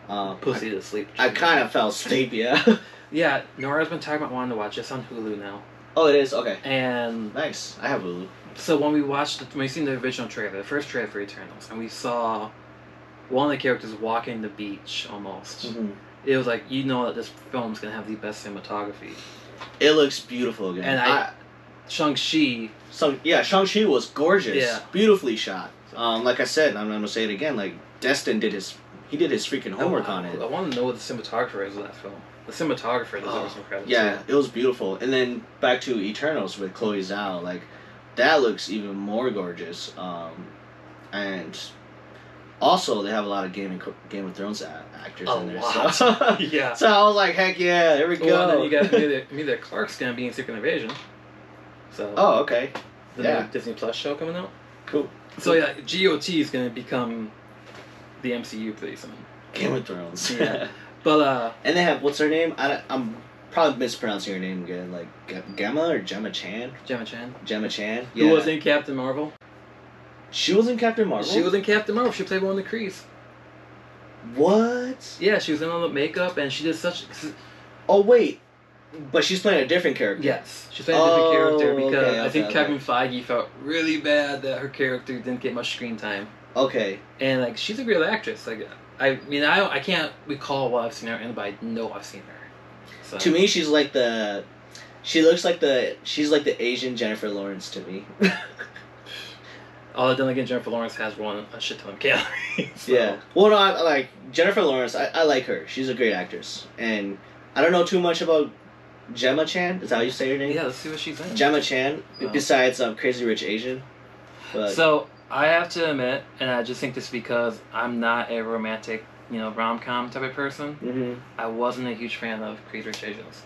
B: um,
A: Pussy to sleep.
B: I, I kind of fell asleep. Yeah.
A: Yeah, Nora's been talking about wanting to watch. It's on Hulu now.
B: oh, it is okay.
A: And
B: Nice. I have Hulu.
A: so when we watched, the, when we seen the original trailer, the first trailer for Eternals, and we saw one of the characters walking the beach almost.
B: Mm-hmm.
A: It was like you know that this film's gonna have the best cinematography.
B: It looks beautiful again.
A: And I- Shang Chi.
B: so yeah, Shang Chi was gorgeous.
A: Yeah.
B: Beautifully shot. Um, like I said, I'm gonna say it again. Like Destin did his he did his freaking homework on it.
A: I want to know what the cinematographer is of that film. The cinematographer deserves
B: Oh,
A: some credit.
B: Yeah,
A: too.
B: it was beautiful. And then back to Eternals with Chloe Zhao, like that looks even more gorgeous. Um, and also they have a lot of Game of, Game of Thrones a- actors
A: A
B: in there.
A: lot.
B: So.
A: yeah.
B: so I was like, heck yeah, there we go.
A: Well, then you got Emilia, Emilia Clarke's gonna be in Secret Invasion. So
B: oh, okay,
A: the
B: yeah.
A: new Disney Plus show coming out.
B: cool.
A: So yeah, GOT is gonna become the MCU pretty soon.
B: Game of Thrones.
A: Yeah. But uh,
B: and they have what's her name? I I'm probably mispronouncing her name again. Like Gemma or Gemma Chan.
A: Gemma Chan,
B: Gemma Chan.
A: who was in Captain Marvel.
B: She was in Captain Marvel.
A: She was in Captain Marvel. She played one of the Krees.
B: What?
A: Yeah, she was in all the makeup, and she did such.
B: Oh wait, but she's playing a different character.
A: Yes, she played a different
B: Oh,
A: character because
B: okay,
A: I think
B: okay,
A: Kevin Feige felt really bad that her character didn't get much screen time,
B: Okay.
A: and like she's a great actress. Like, I mean, I I can't recall what I've seen her in, but I know I've seen her. So.
B: To me, she's like the. She looks like the. She's like the Asian Jennifer Lawrence to me.
A: Although then again, Jennifer Lawrence has won a shit ton of calories. so-
B: Yeah. Well, no, I, I like Jennifer Lawrence. I, I like her. She's a great actress, and I don't know too much about Gemma Chan. Is that how you say her name?
A: Yeah, let's see what she's in.
B: Gemma Chan.
A: Oh.
B: Besides um, Crazy Rich Asian. But
A: So I have to admit, and I just think this because I'm not a romantic, you know, rom com type of person.
B: Mhm.
A: I wasn't a huge fan of Crazy Rich Asians.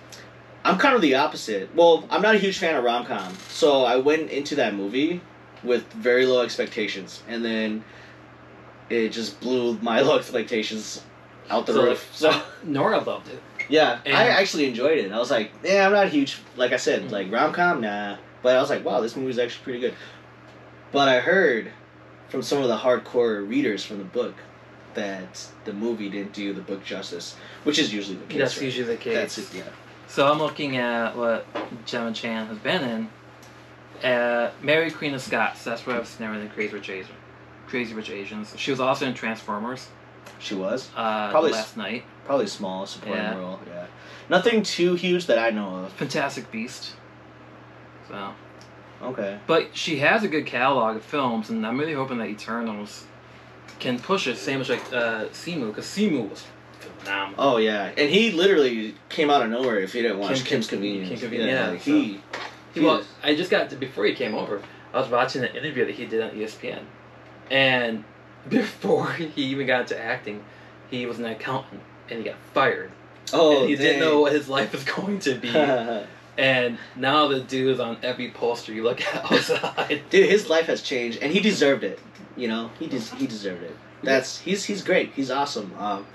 B: I'm kind of the opposite. Well, I'm not a huge fan of rom com, so I went into that movie with very low expectations, and then it just blew my low expectations out the
A: So-
B: roof. So
A: Nora loved it.
B: Yeah,
A: And-
B: I actually enjoyed it. I was like, yeah, I'm not a huge like I said, like rom com, nah. But I was like, wow, this movie's actually pretty good. But I heard from some of the hardcore readers from the book that the movie didn't do the book justice, which is usually the case.
A: That's
B: right?
A: usually the case.
B: That's it. Yeah.
A: So I'm looking at what Gemma Chan has been in. Uh, Mary Queen of Scots. That's where I've seen her in the Crazy Rich Asians. Crazy Rich Asians. She was also in Transformers.
B: She was.
A: Uh,
B: Probably
A: last night.
B: Probably small supporting
A: Yeah.
B: role. Yeah. Nothing too huge that I know of.
A: Fantastic Beast. So,
B: Okay.
A: but she has a good catalog of films, and I'm really hoping that Eternals can push it, same as like uh, Simu, because Simu was phenomenal.
B: Oh yeah, and he literally came out of nowhere. If you didn't watch
A: Kim-
B: Kim's Convenience,
A: Kim's Convenience, yeah,
B: like,
A: so-
B: he. he
A: well, I just got to, before he came over. I was watching an interview that he did on ESPN, and before he even got into acting, he was an accountant and he got fired.
B: oh,
A: and he didn't know what his life was going to be. and now the dude is on every poster you look at outside.
B: Dude, his life has changed, and he deserved it. You know, he des- he deserved it. That's he's he's great. He's awesome. Um,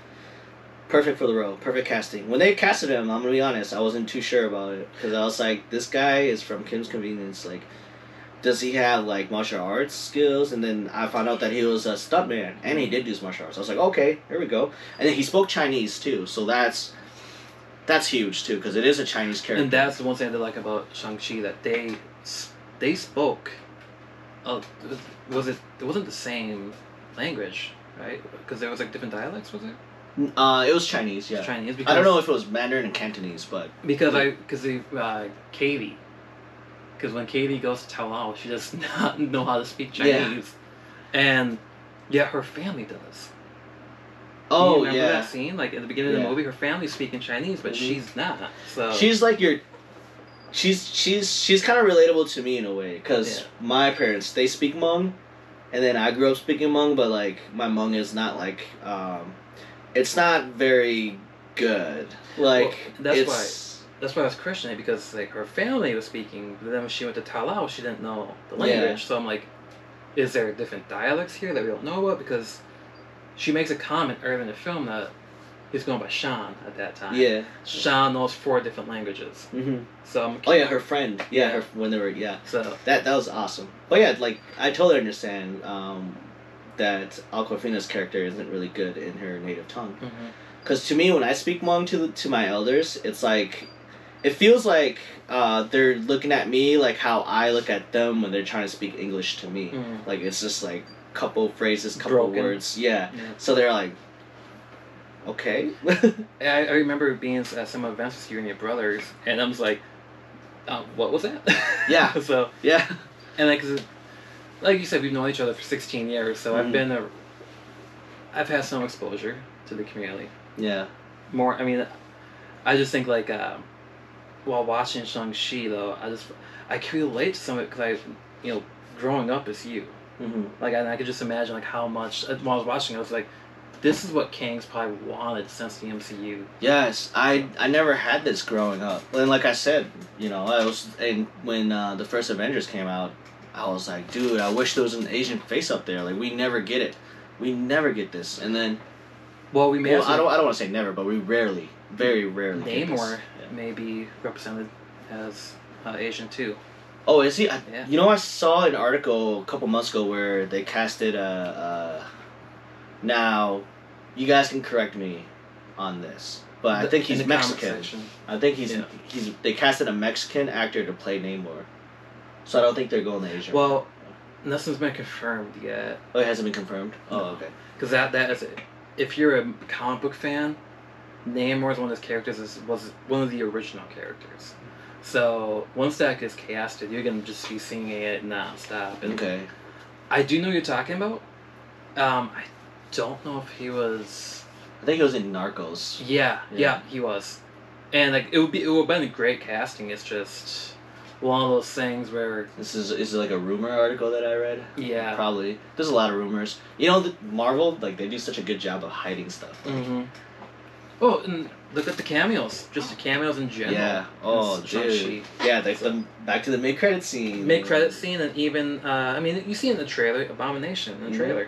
B: perfect for the role. Perfect casting. When they casted him, I'm gonna be honest, I wasn't too sure about it because I was like, this guy is from Kim's Convenience. Like, does he have like martial arts skills? And then I found out that he was a stuntman, and he did do martial arts. I was like, okay, here we go. And then he spoke Chinese too, so that's that's huge too because it is a Chinese character.
A: and that's the one thing I did like about Shang Chi that they they spoke. Uh, was it? It wasn't the same language, right? Because there was like different dialects. Was it?
B: uh, it was Chinese. Yeah.
A: Chinese. Because,
B: I don't know if it was Mandarin and Cantonese, but
A: because I because the uh, Katie. Because when Katie goes to Taiwan, she does not know how to speak
B: Yeah.
A: Chinese, and yet her family does.
B: Oh
A: you remember
B: yeah,
A: that scene? Like at the beginning of the movie, her family's speaking Chinese, but
B: Mhm.
A: she's not. So
B: she's like your. She's she's she's kind of relatable to me in a way because
A: Yeah.
B: my parents they speak Hmong, and then I grew up speaking Hmong, but like my Hmong is not like um, it's not very good. Like
A: Well, that's
B: it's
A: that's why I was questioning it because like her family was speaking, but then when she went to Ta Lo, she didn't know the
B: Yeah.
A: language. So I'm like, is there different dialects here that we don't know about? Because she makes a comment earlier in the film that he's going by Shaun at that time.
B: yeah.
A: Shaun knows four different languages.
B: hmm
A: So I'm
B: Oh yeah, her friend. Yeah,
A: Yeah.
B: her when they were yeah.
A: so
B: That that was awesome. But yeah, like I totally understand um, that Awkwafina's character isn't really good in her native tongue.
A: mhm.
B: Because to me, when I speak Hmong to the, to my elders, it's like it feels like uh, they're looking at me like how I look at them when they're trying to speak English to me.
A: Mhm.
B: Like it's just like couple phrases, couple
A: Broken.
B: words. Yeah.
A: Yeah.
B: So they're like, okay.
A: I, I remember being at some events with you and your brothers, and I was like, uh, "What was that?"
B: Yeah.
A: so
B: yeah.
A: and like, like you said, we've known each other for 16 years, so I've
B: Mhm.
A: been a, I've had some exposure to the community.
B: Yeah.
A: More, I mean, I just think like, uh, while watching Shang Chi though, I just I can relate to some of it because I, you know, growing up as you,
B: Mm-hmm.
A: Like, and I could just imagine like how much uh, while I was watching, I was like, this is what Keng's probably wanted since the MCU.
B: Yes, I I never had this growing up, and like I said, you know, I was and when uh, the first Avengers came out, I was like, dude, I wish there was an Asian face up there. Like we never get it, we never get this, and then
A: Well, we may
B: well, I don't I don't want to say never, but we rarely, very rarely.
A: Namor may be represented as uh, Asian too.
B: Oh, is he? I,
A: Yeah.
B: You know, I saw an article a couple months ago where they casted a. Uh, now, you guys can correct me on this, but I think he's
A: the
B: Mexican. I think he's
A: Yeah.
B: he's they casted a Mexican actor to play Namor, so I don't think they're going the Asian.
A: Well, nothing's been confirmed yet.
B: oh, it hasn't been confirmed. Oh, okay.
A: Because that that is if you're a comic book fan, Namor is one of his characters is, was one of the original characters. So once that gets casted, you're gonna just be seeing it nonstop. And
B: Okay.
A: I do know you're talking about. Um, I don't know if he was.
B: I think he was in Narcos.
A: Yeah, yeah,
B: Yeah.
A: he was. And like it would be, it would have been a great casting. It's just one of those things where
B: This is is it like a rumor article that I read.
A: yeah.
B: Probably. There's a lot of rumors. You know, the Marvel like they do such a good job of hiding stuff. Like,
A: Mm-hmm. Oh, and look at the cameos. Just the cameos in general.
B: Yeah. Oh,
A: It's
B: dude. Yeah, they the back to the mid credit scene.
A: Mid credit scene and even uh, I mean you see in the trailer Abomination in the
B: Mhm.
A: trailer,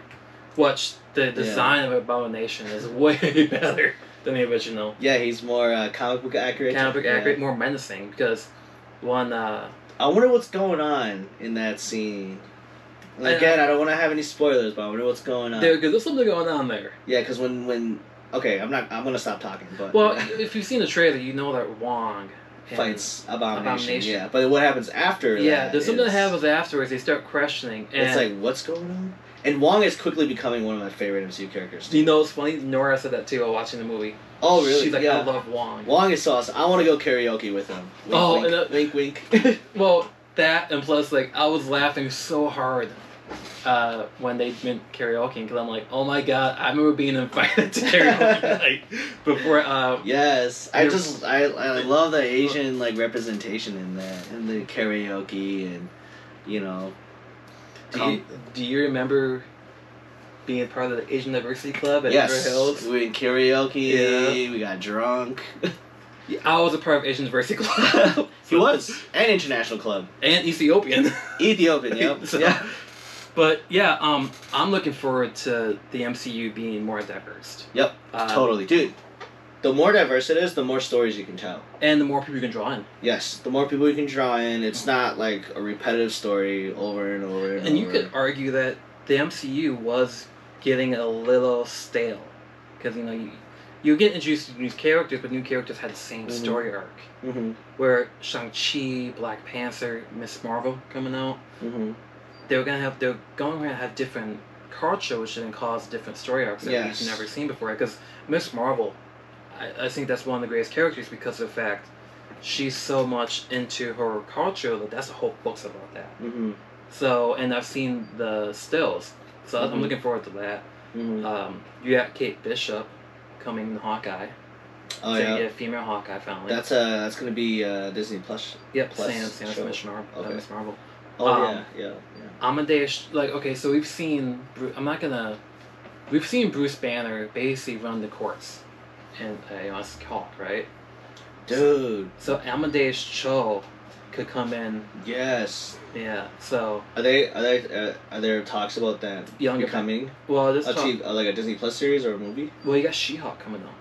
A: which the design of Abomination is way better than the original.
B: Yeah, he's more uh, comic book accurate.
A: Comic book
B: Yeah.
A: accurate, more menacing because one uh,
B: I wonder what's going on in that scene. And
A: I-
B: Again, I don't want to have any spoilers, but I wonder what's going on.
A: there, there's something going on there.
B: Yeah, because when when okay, I'm not. I'm gonna stop talking. But
A: Well, if you've seen the trailer, you know that Wong
B: fights abomination,
A: Abomination.
B: Yeah, but what happens after?
A: Yeah, there's something that happens afterwards. They start questioning, and
B: It's like what's going on, and Wong is quickly becoming one of my favorite MCU characters.
A: you know, it's funny. Nora said that too while watching the movie.
B: Oh, really?
A: She's like,
B: yeah.
A: I love Wong.
B: Wong is awesome. I want to go karaoke with him. Wink,
A: Oh,
B: wink,
A: and, uh,
B: wink, wink.
A: Well, that and plus, like, I was laughing so hard uh, when they went karaoke because I'm like, oh my god, I remember being invited to karaoke night before. Uh,
B: Yes, I just I I love the Asian like representation in that in the karaoke and you know.
A: do you do you remember being part of the Asian Diversity Club at
B: yes,
A: River Hills?
B: we in karaoke.
A: Yeah.
B: We got drunk.
A: I was a part of Asian Diversity Club.
B: he was an international club,
A: and Ethiopian.
B: Ethiopian. Yep.
A: So-
B: yeah.
A: But yeah, um, I'm looking forward to the MCU being more diverse.
B: Yep.
A: Uh,
B: totally, dude. The more diverse it is, the more stories you can tell.
A: And the more people you can draw in.
B: Yes, the more people you can draw in. It's not like a repetitive story over and over and,
A: And you
B: over.
A: could argue that the MCU was getting a little stale. Because, you know, you, you get introduced to new characters, but new characters had the same
B: Mhm.
A: story arc.
B: Mm-hmm.
A: Where Shang-Chi, Black Panther, Miss Marvel coming out,
B: Mm-hmm.
A: They were gonna have they're going to have different culture, which then cause different story arcs that
B: Yes.
A: we've never seen before. Because Miss Marvel, I, I think that's one of the greatest characters because of the fact she's so much into her culture that that's the whole book's about that.
B: Mm-hmm.
A: So, and I've seen the stills, so I'm
B: Mhm.
A: looking forward to that.
B: Mm-hmm.
A: Um, you got Kate Bishop coming in Hawkeye,
B: oh
A: so
B: yeah.
A: you get a female Hawkeye finally.
B: That's uh that's gonna be uh Disney Plus.
A: yep,
B: plus
A: Sam, Sam. Miss Marvel. uh,
B: Okay.
A: Miss Marvel.
B: Oh
A: Um,
B: yeah, yeah.
A: Amadeus, like okay, so we've seen. I'm not gonna. We've seen Bruce Banner basically run the courts, and uh, you know, it's Hulk, right?
B: Dude,
A: So Amadeus Cho could come in,
B: yes.
A: yeah. So
B: Are they are they uh, are there talks about that
A: Younger
B: becoming
A: well, this
B: a
A: talk,
B: T- uh, like a Disney Plus series or a movie?
A: well, you got She-Hulk coming on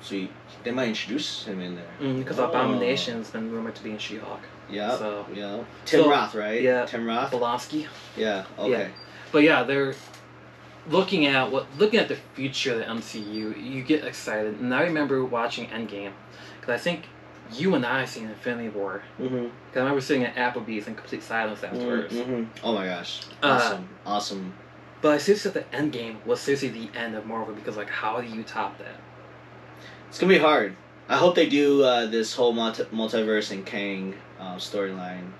B: So you, they might introduce him in there.
A: because
B: Oh.
A: Abomination's been rumored to be in She-Hulk.
B: Yeah.
A: So-
B: yeah. Tim
A: So-
B: Roth, right?
A: yeah.
B: Tim Roth.
A: Blonsky.
B: Yeah. Okay.
A: But yeah, they're looking at what looking at the future of the MCU. You get excited, and I remember watching Endgame because I think you and I seen Infinity War.
B: Mm-hmm.
A: Because I remember sitting at Applebee's in complete silence afterwards.
B: Mm-hmm. Oh my gosh.
A: Uh,
B: Awesome. awesome.
A: But I seriously the Endgame was seriously the end of Marvel because like how do you top that?
B: It's gonna be hard. I hope they do uh, this whole multi- multiverse and Kang uh, storyline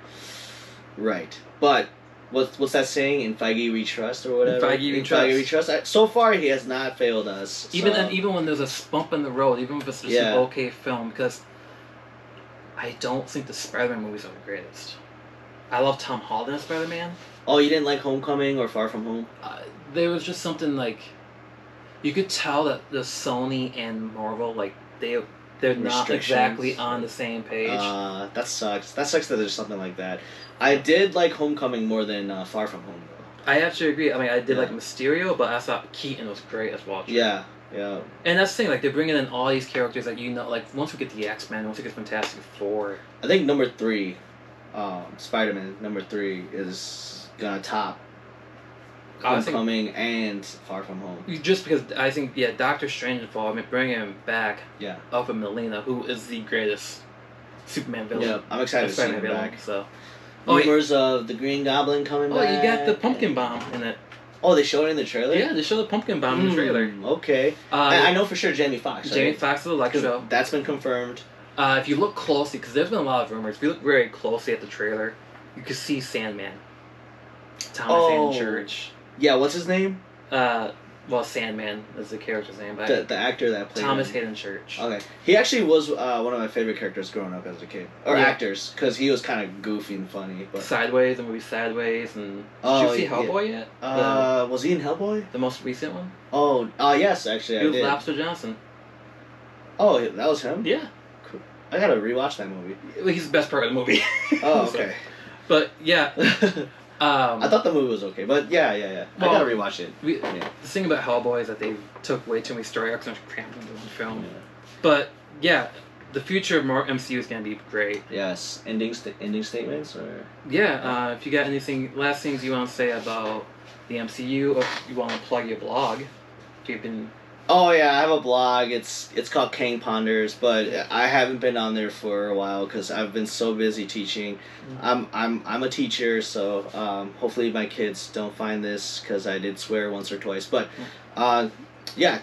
B: right. But what's what's that saying? In Feige we trust or whatever.
A: Feige we
B: In
A: trust.
B: Feige we trust. I, so far, he has not failed us.
A: Even
B: so-
A: and even when there's a bump in the road, even if it's just
B: Yeah.
A: an okay film, because I don't think the Spider-Man movies are the greatest. I love Tom Holland as Spider Man.
B: Oh, you didn't like Homecoming or Far From Home?
A: Uh, there was just something like, you could tell that the Sony and Marvel like they they're not exactly on the same page.
B: Uh, that sucks. That sucks that there's something like that. I did like Homecoming more than uh, Far From Home though.
A: I actually agree. I mean, I did
B: Yeah.
A: like Mysterio, but I thought Keaton was great as well.
B: Yeah, yeah.
A: And that's the thing, like they're bringing in all these characters that you know. Like once we get the X Men, once we get Fantastic Four,
B: I think number three, um, Spider Man number three is gonna top
A: I think
B: Homecoming and Far From Home.
A: just because I think yeah, Doctor Strange involvement, bringing him back,
B: Yeah.
A: Alfred Molina, who is the greatest Superman villain.
B: Yeah, I'm excited to see him
A: villain.
B: back.
A: So, oh.
B: Rumors of the Green Goblin coming
A: oh,
B: back.
A: you got the pumpkin bomb in it.
B: Oh, they showed it in the trailer.
A: Yeah, they showed the pumpkin bomb in the trailer.
B: Hmm, Okay,
A: Uh,
B: I, I know for sure Jamie Foxx.
A: Jamie
B: right?
A: Foxx is Electro.
B: That's been confirmed.
A: Uh, if you look closely, because there's been a lot of rumors, if you look very closely at the trailer, you can see Sandman. Thomas
B: Oh.
A: Haden Church.
B: Yeah, what's his name?
A: Uh, well, Sandman is the character's name, but
B: The the actor that played
A: Thomas
B: him.
A: Haden Church.
B: Okay, he actually was uh, one of my favorite characters growing up as a kid, or
A: Yeah.
B: actors, because he was kind of goofy and funny. But
A: Sideways, the movie Sideways, and did
B: Oh,
A: you see
B: yeah.
A: Hellboy yet?
B: uh, was he in Hellboy?
A: the, the most recent one.
B: Oh, uh, yes, actually,
A: He
B: I
A: was
B: did.
A: Lobster Johnson.
B: Oh, that was him.
A: Yeah,
B: I gotta rewatch that movie.
A: He's the best part of the movie.
B: Oh,
A: So-
B: okay.
A: but yeah, um,
B: I thought the movie was okay, but yeah, yeah, yeah.
A: Well,
B: I gotta rewatch it.
A: we,
B: Yeah.
A: the thing about Hellboy is that they took way too many story arcs and crammed into one film.
B: Yeah.
A: But yeah, the future of more MCU is gonna be great.
B: Yes, ending sta- ending statements or
A: Yeah, uh, if you got anything, last things you want to say about the MCU, or if you want to plug your blog, if you've been,
B: Oh yeah, I have a blog. It's it's called Keng Ponders, but I haven't been on there for a while because I've been so busy teaching. I'm I'm I'm a teacher, so um, hopefully my kids don't find this because I did swear once or twice. But uh, yeah,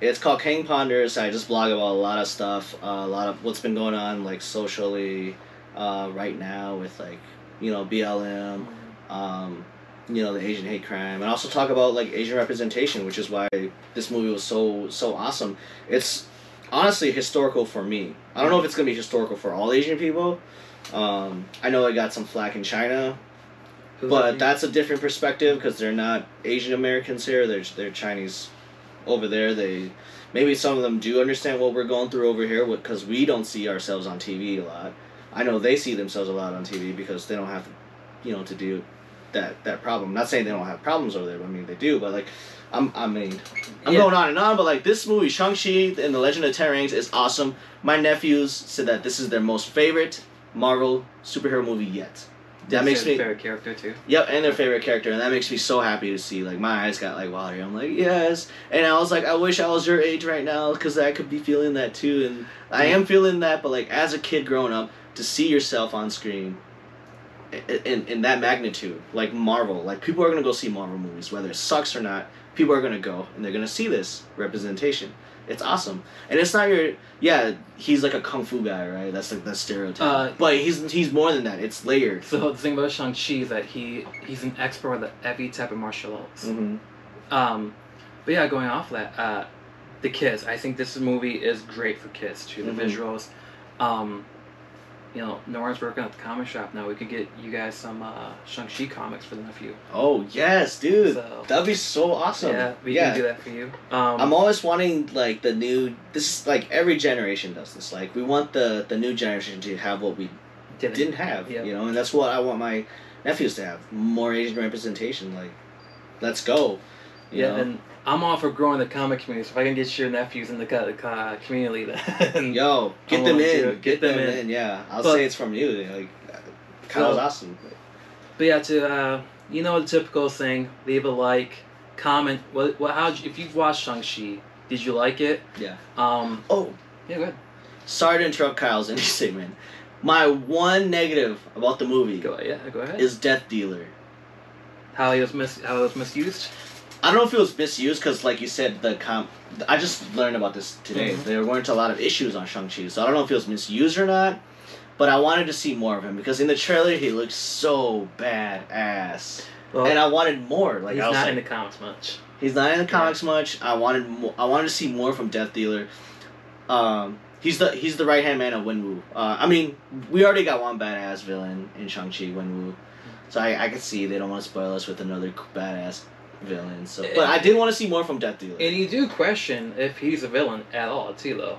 B: it's called Keng Ponders. I just blog about a lot of stuff, uh, a lot of what's been going on like socially uh, right now with like you know BLM um, you know the Asian hate crime, and also talk about like Asian representation, which is why this movie was so so awesome. It's honestly historical for me. I don't know if it's gonna be historical for all Asian people. Um, I know I got some flack in China,
A: Who's
B: but
A: that?
B: that's a different perspective because they're not Asian Americans here. They're they're Chinese over there. They maybe some of them do understand what we're going through over here because we don't see ourselves on TV a lot. I know they see themselves a lot on TV because they don't have, to, you know, to do that that problem. not saying they don't have problems over there, but I mean they do. But like, I'm I mean, I'm
A: Yeah.
B: going on and on. But like this movie, Shang Chi and the Legend of Ten Rings, is awesome. My nephews said that this is their most favorite Marvel superhero movie yet. That
A: That's
B: makes
A: their
B: me
A: favorite character too.
B: Yep, and their favorite character, and that makes me so happy to see. Like my eyes got like watery. I'm like, yes, and I was like, I wish I was your age right now because I could be feeling that too, and I am feeling that. But like as a kid growing up, to see yourself on screen, in in that magnitude, like Marvel, like people are gonna go see Marvel movies, whether it sucks or not. People are gonna go and they're gonna see this representation. It's awesome, and it's not your yeah. He's like a kung fu guy, right? That's like the stereotype.
A: Uh,
B: but he's he's more than that. It's layered.
A: So the thing about Shang Chi is that he he's an expert with every type of martial arts.
B: hmm
A: Um, but yeah, going off that, uh, the kids. I think this movie is great for kids too. The
B: Mhm.
A: visuals. Um, you know, Nora's working at the comic shop now. We could get you guys some uh, Shang Chi comics for the nephew.
B: Oh yes, dude.
A: So-
B: That'd be so awesome.
A: Yeah, we
B: yeah.
A: can do that for you. Um,
B: I'm always wanting like the new. This is like every generation does this. Like we want the the new generation to have what we
A: didn't,
B: didn't have.
A: Yeah.
B: You know, and that's what I want my nephews to have. More Asian representation. Like, let's go. You
A: Yeah,
B: know?
A: and I'm all for growing the comic community. So if I can get your nephews in the co- co- community, then
B: Yo, get them in.
A: to
B: Get,
A: get
B: them,
A: them
B: in.
A: in.
B: Yeah, I'll
A: But-
B: say it's from you. Like, Kyle's
A: So-
B: awesome.
A: But yeah, to uh, you know the typical thing, leave a like, comment. What what how if you've watched Shang Chi, did you like it?
B: Yeah.
A: Um.
B: Oh,
A: Yeah. Good.
B: sorry to interrupt Kyle's any statement. My one negative about the movie
A: Go. Yeah. Go ahead.
B: is Death Dealer.
A: how he was mis how it was misused.
B: I don't know if it was misused because, like you said, the comp. I just learned about this today.
A: Mhm.
B: There weren't a lot of issues on Shang Chi, so I don't know if it was misused or not. But I wanted to see more of him because in the trailer he looked so badass,
A: Well,
B: and I wanted more. Like
A: he's not
B: like,
A: in the comics much.
B: he's not in the comics much. I wanted more. I wanted to see more from Death Dealer. Um, He's the he's the right hand man of Wenwu. Uh, I mean, we already got one badass villain in Shang Chi, Wenwu. So I, I can see they don't want to spoil us with another badass villain. So, but I did want to see more from Death Dealer.
A: And you do question if he's a villain at all, Tilo.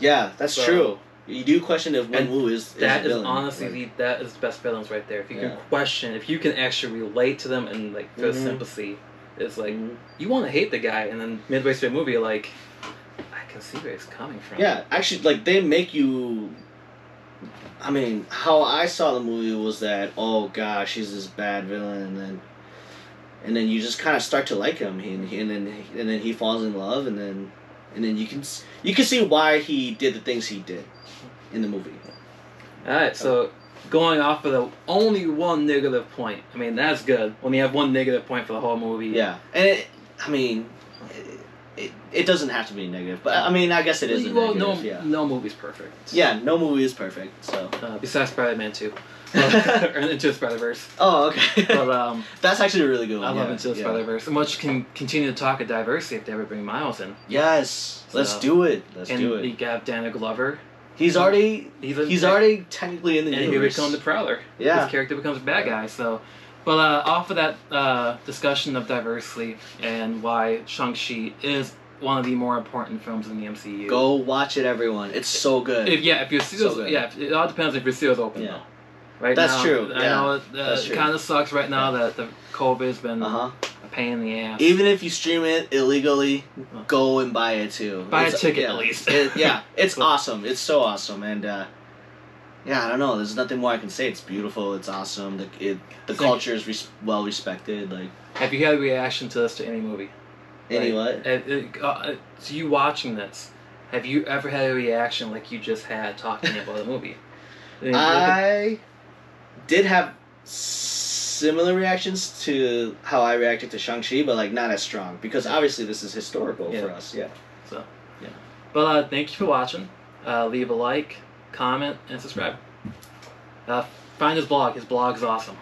B: Yeah, that's
A: So-
B: true. You do question if
A: And
B: Wenwu is, is
A: That
B: a
A: is honestly
B: Like,
A: the, that is the best villains right there. If you
B: Yeah.
A: can question, if you can actually relate to them and like feel
B: Mhm.
A: sympathy, it's like
B: mhm.
A: you want to hate the guy, and then midway through the movie, like, I can see where he's coming from.
B: Yeah, actually, like they make you. I mean, how I saw the movie was that oh gosh, he's this bad villain, and then, and then you just kind of start to like him, and, and then and then he falls in love, and then, and then you can you can see why he did the things he did, in the movie.
A: All right, so going off of the only one negative point. I mean, that's good when you have one negative point for the whole movie.
B: Yeah, and it, I mean, it, it, doesn't have to be negative, but I mean, I guess it is a
A: well,
B: negative.
A: no,
B: yeah.
A: no movie's perfect.
B: Yeah, no movie is perfect. So.
A: Uh, besides Spider-Man Two, or Into the Spider-Verse.
B: Oh, okay.
A: But um,
B: That's actually a really good one.
A: I love
B: yeah,
A: Into the
B: yeah.
A: Spider-Verse. And much can continue to talk of diversity if they ever bring Miles in.
B: Yes, let's do it. Let's
A: and
B: do
A: you
B: it.
A: got Donald Glover.
B: He's already
A: He's, a,
B: he's already technically in the
A: and he
B: universe.
A: becomes the Prowler.
B: Yeah.
A: His character becomes a bad guy. So, but uh, off of that uh, discussion of diversity and why Shang-Chi is one of the more important films in the MCU.
B: Go watch it, everyone. It's so good.
A: If yeah, if your studios,
B: good.
A: yeah, it all depends if your studios open
B: Yeah.
A: though. Right
B: That's
A: now,
B: true,
A: I
B: yeah.
A: know it, uh,
B: true.
A: kind of sucks right now that the COVID's been
B: uh huh.
A: a pain in the ass.
B: Even if you stream it illegally, go and buy it too.
A: Buy a ticket
B: yeah.
A: at least.
B: It- yeah, it's
A: So-
B: awesome. It's so awesome, and uh, yeah, I don't know. There's nothing more I can say. It's beautiful. It's awesome. The it, the culture is res- well respected. Like
A: have you had a reaction to this to any movie?
B: any
A: Like,
B: what?
A: uh, uh, uh, you watching this, have you ever had a reaction like you just had talking about the movie? I
B: I did have similar reactions to how I reacted to Shang Chi, but like not as strong because obviously this is historical
A: Yeah.
B: for us. Yeah. So yeah.
A: But uh, thank you for watching. Uh, leave a like, comment, and subscribe. Uh, find his blog. His blog's awesome.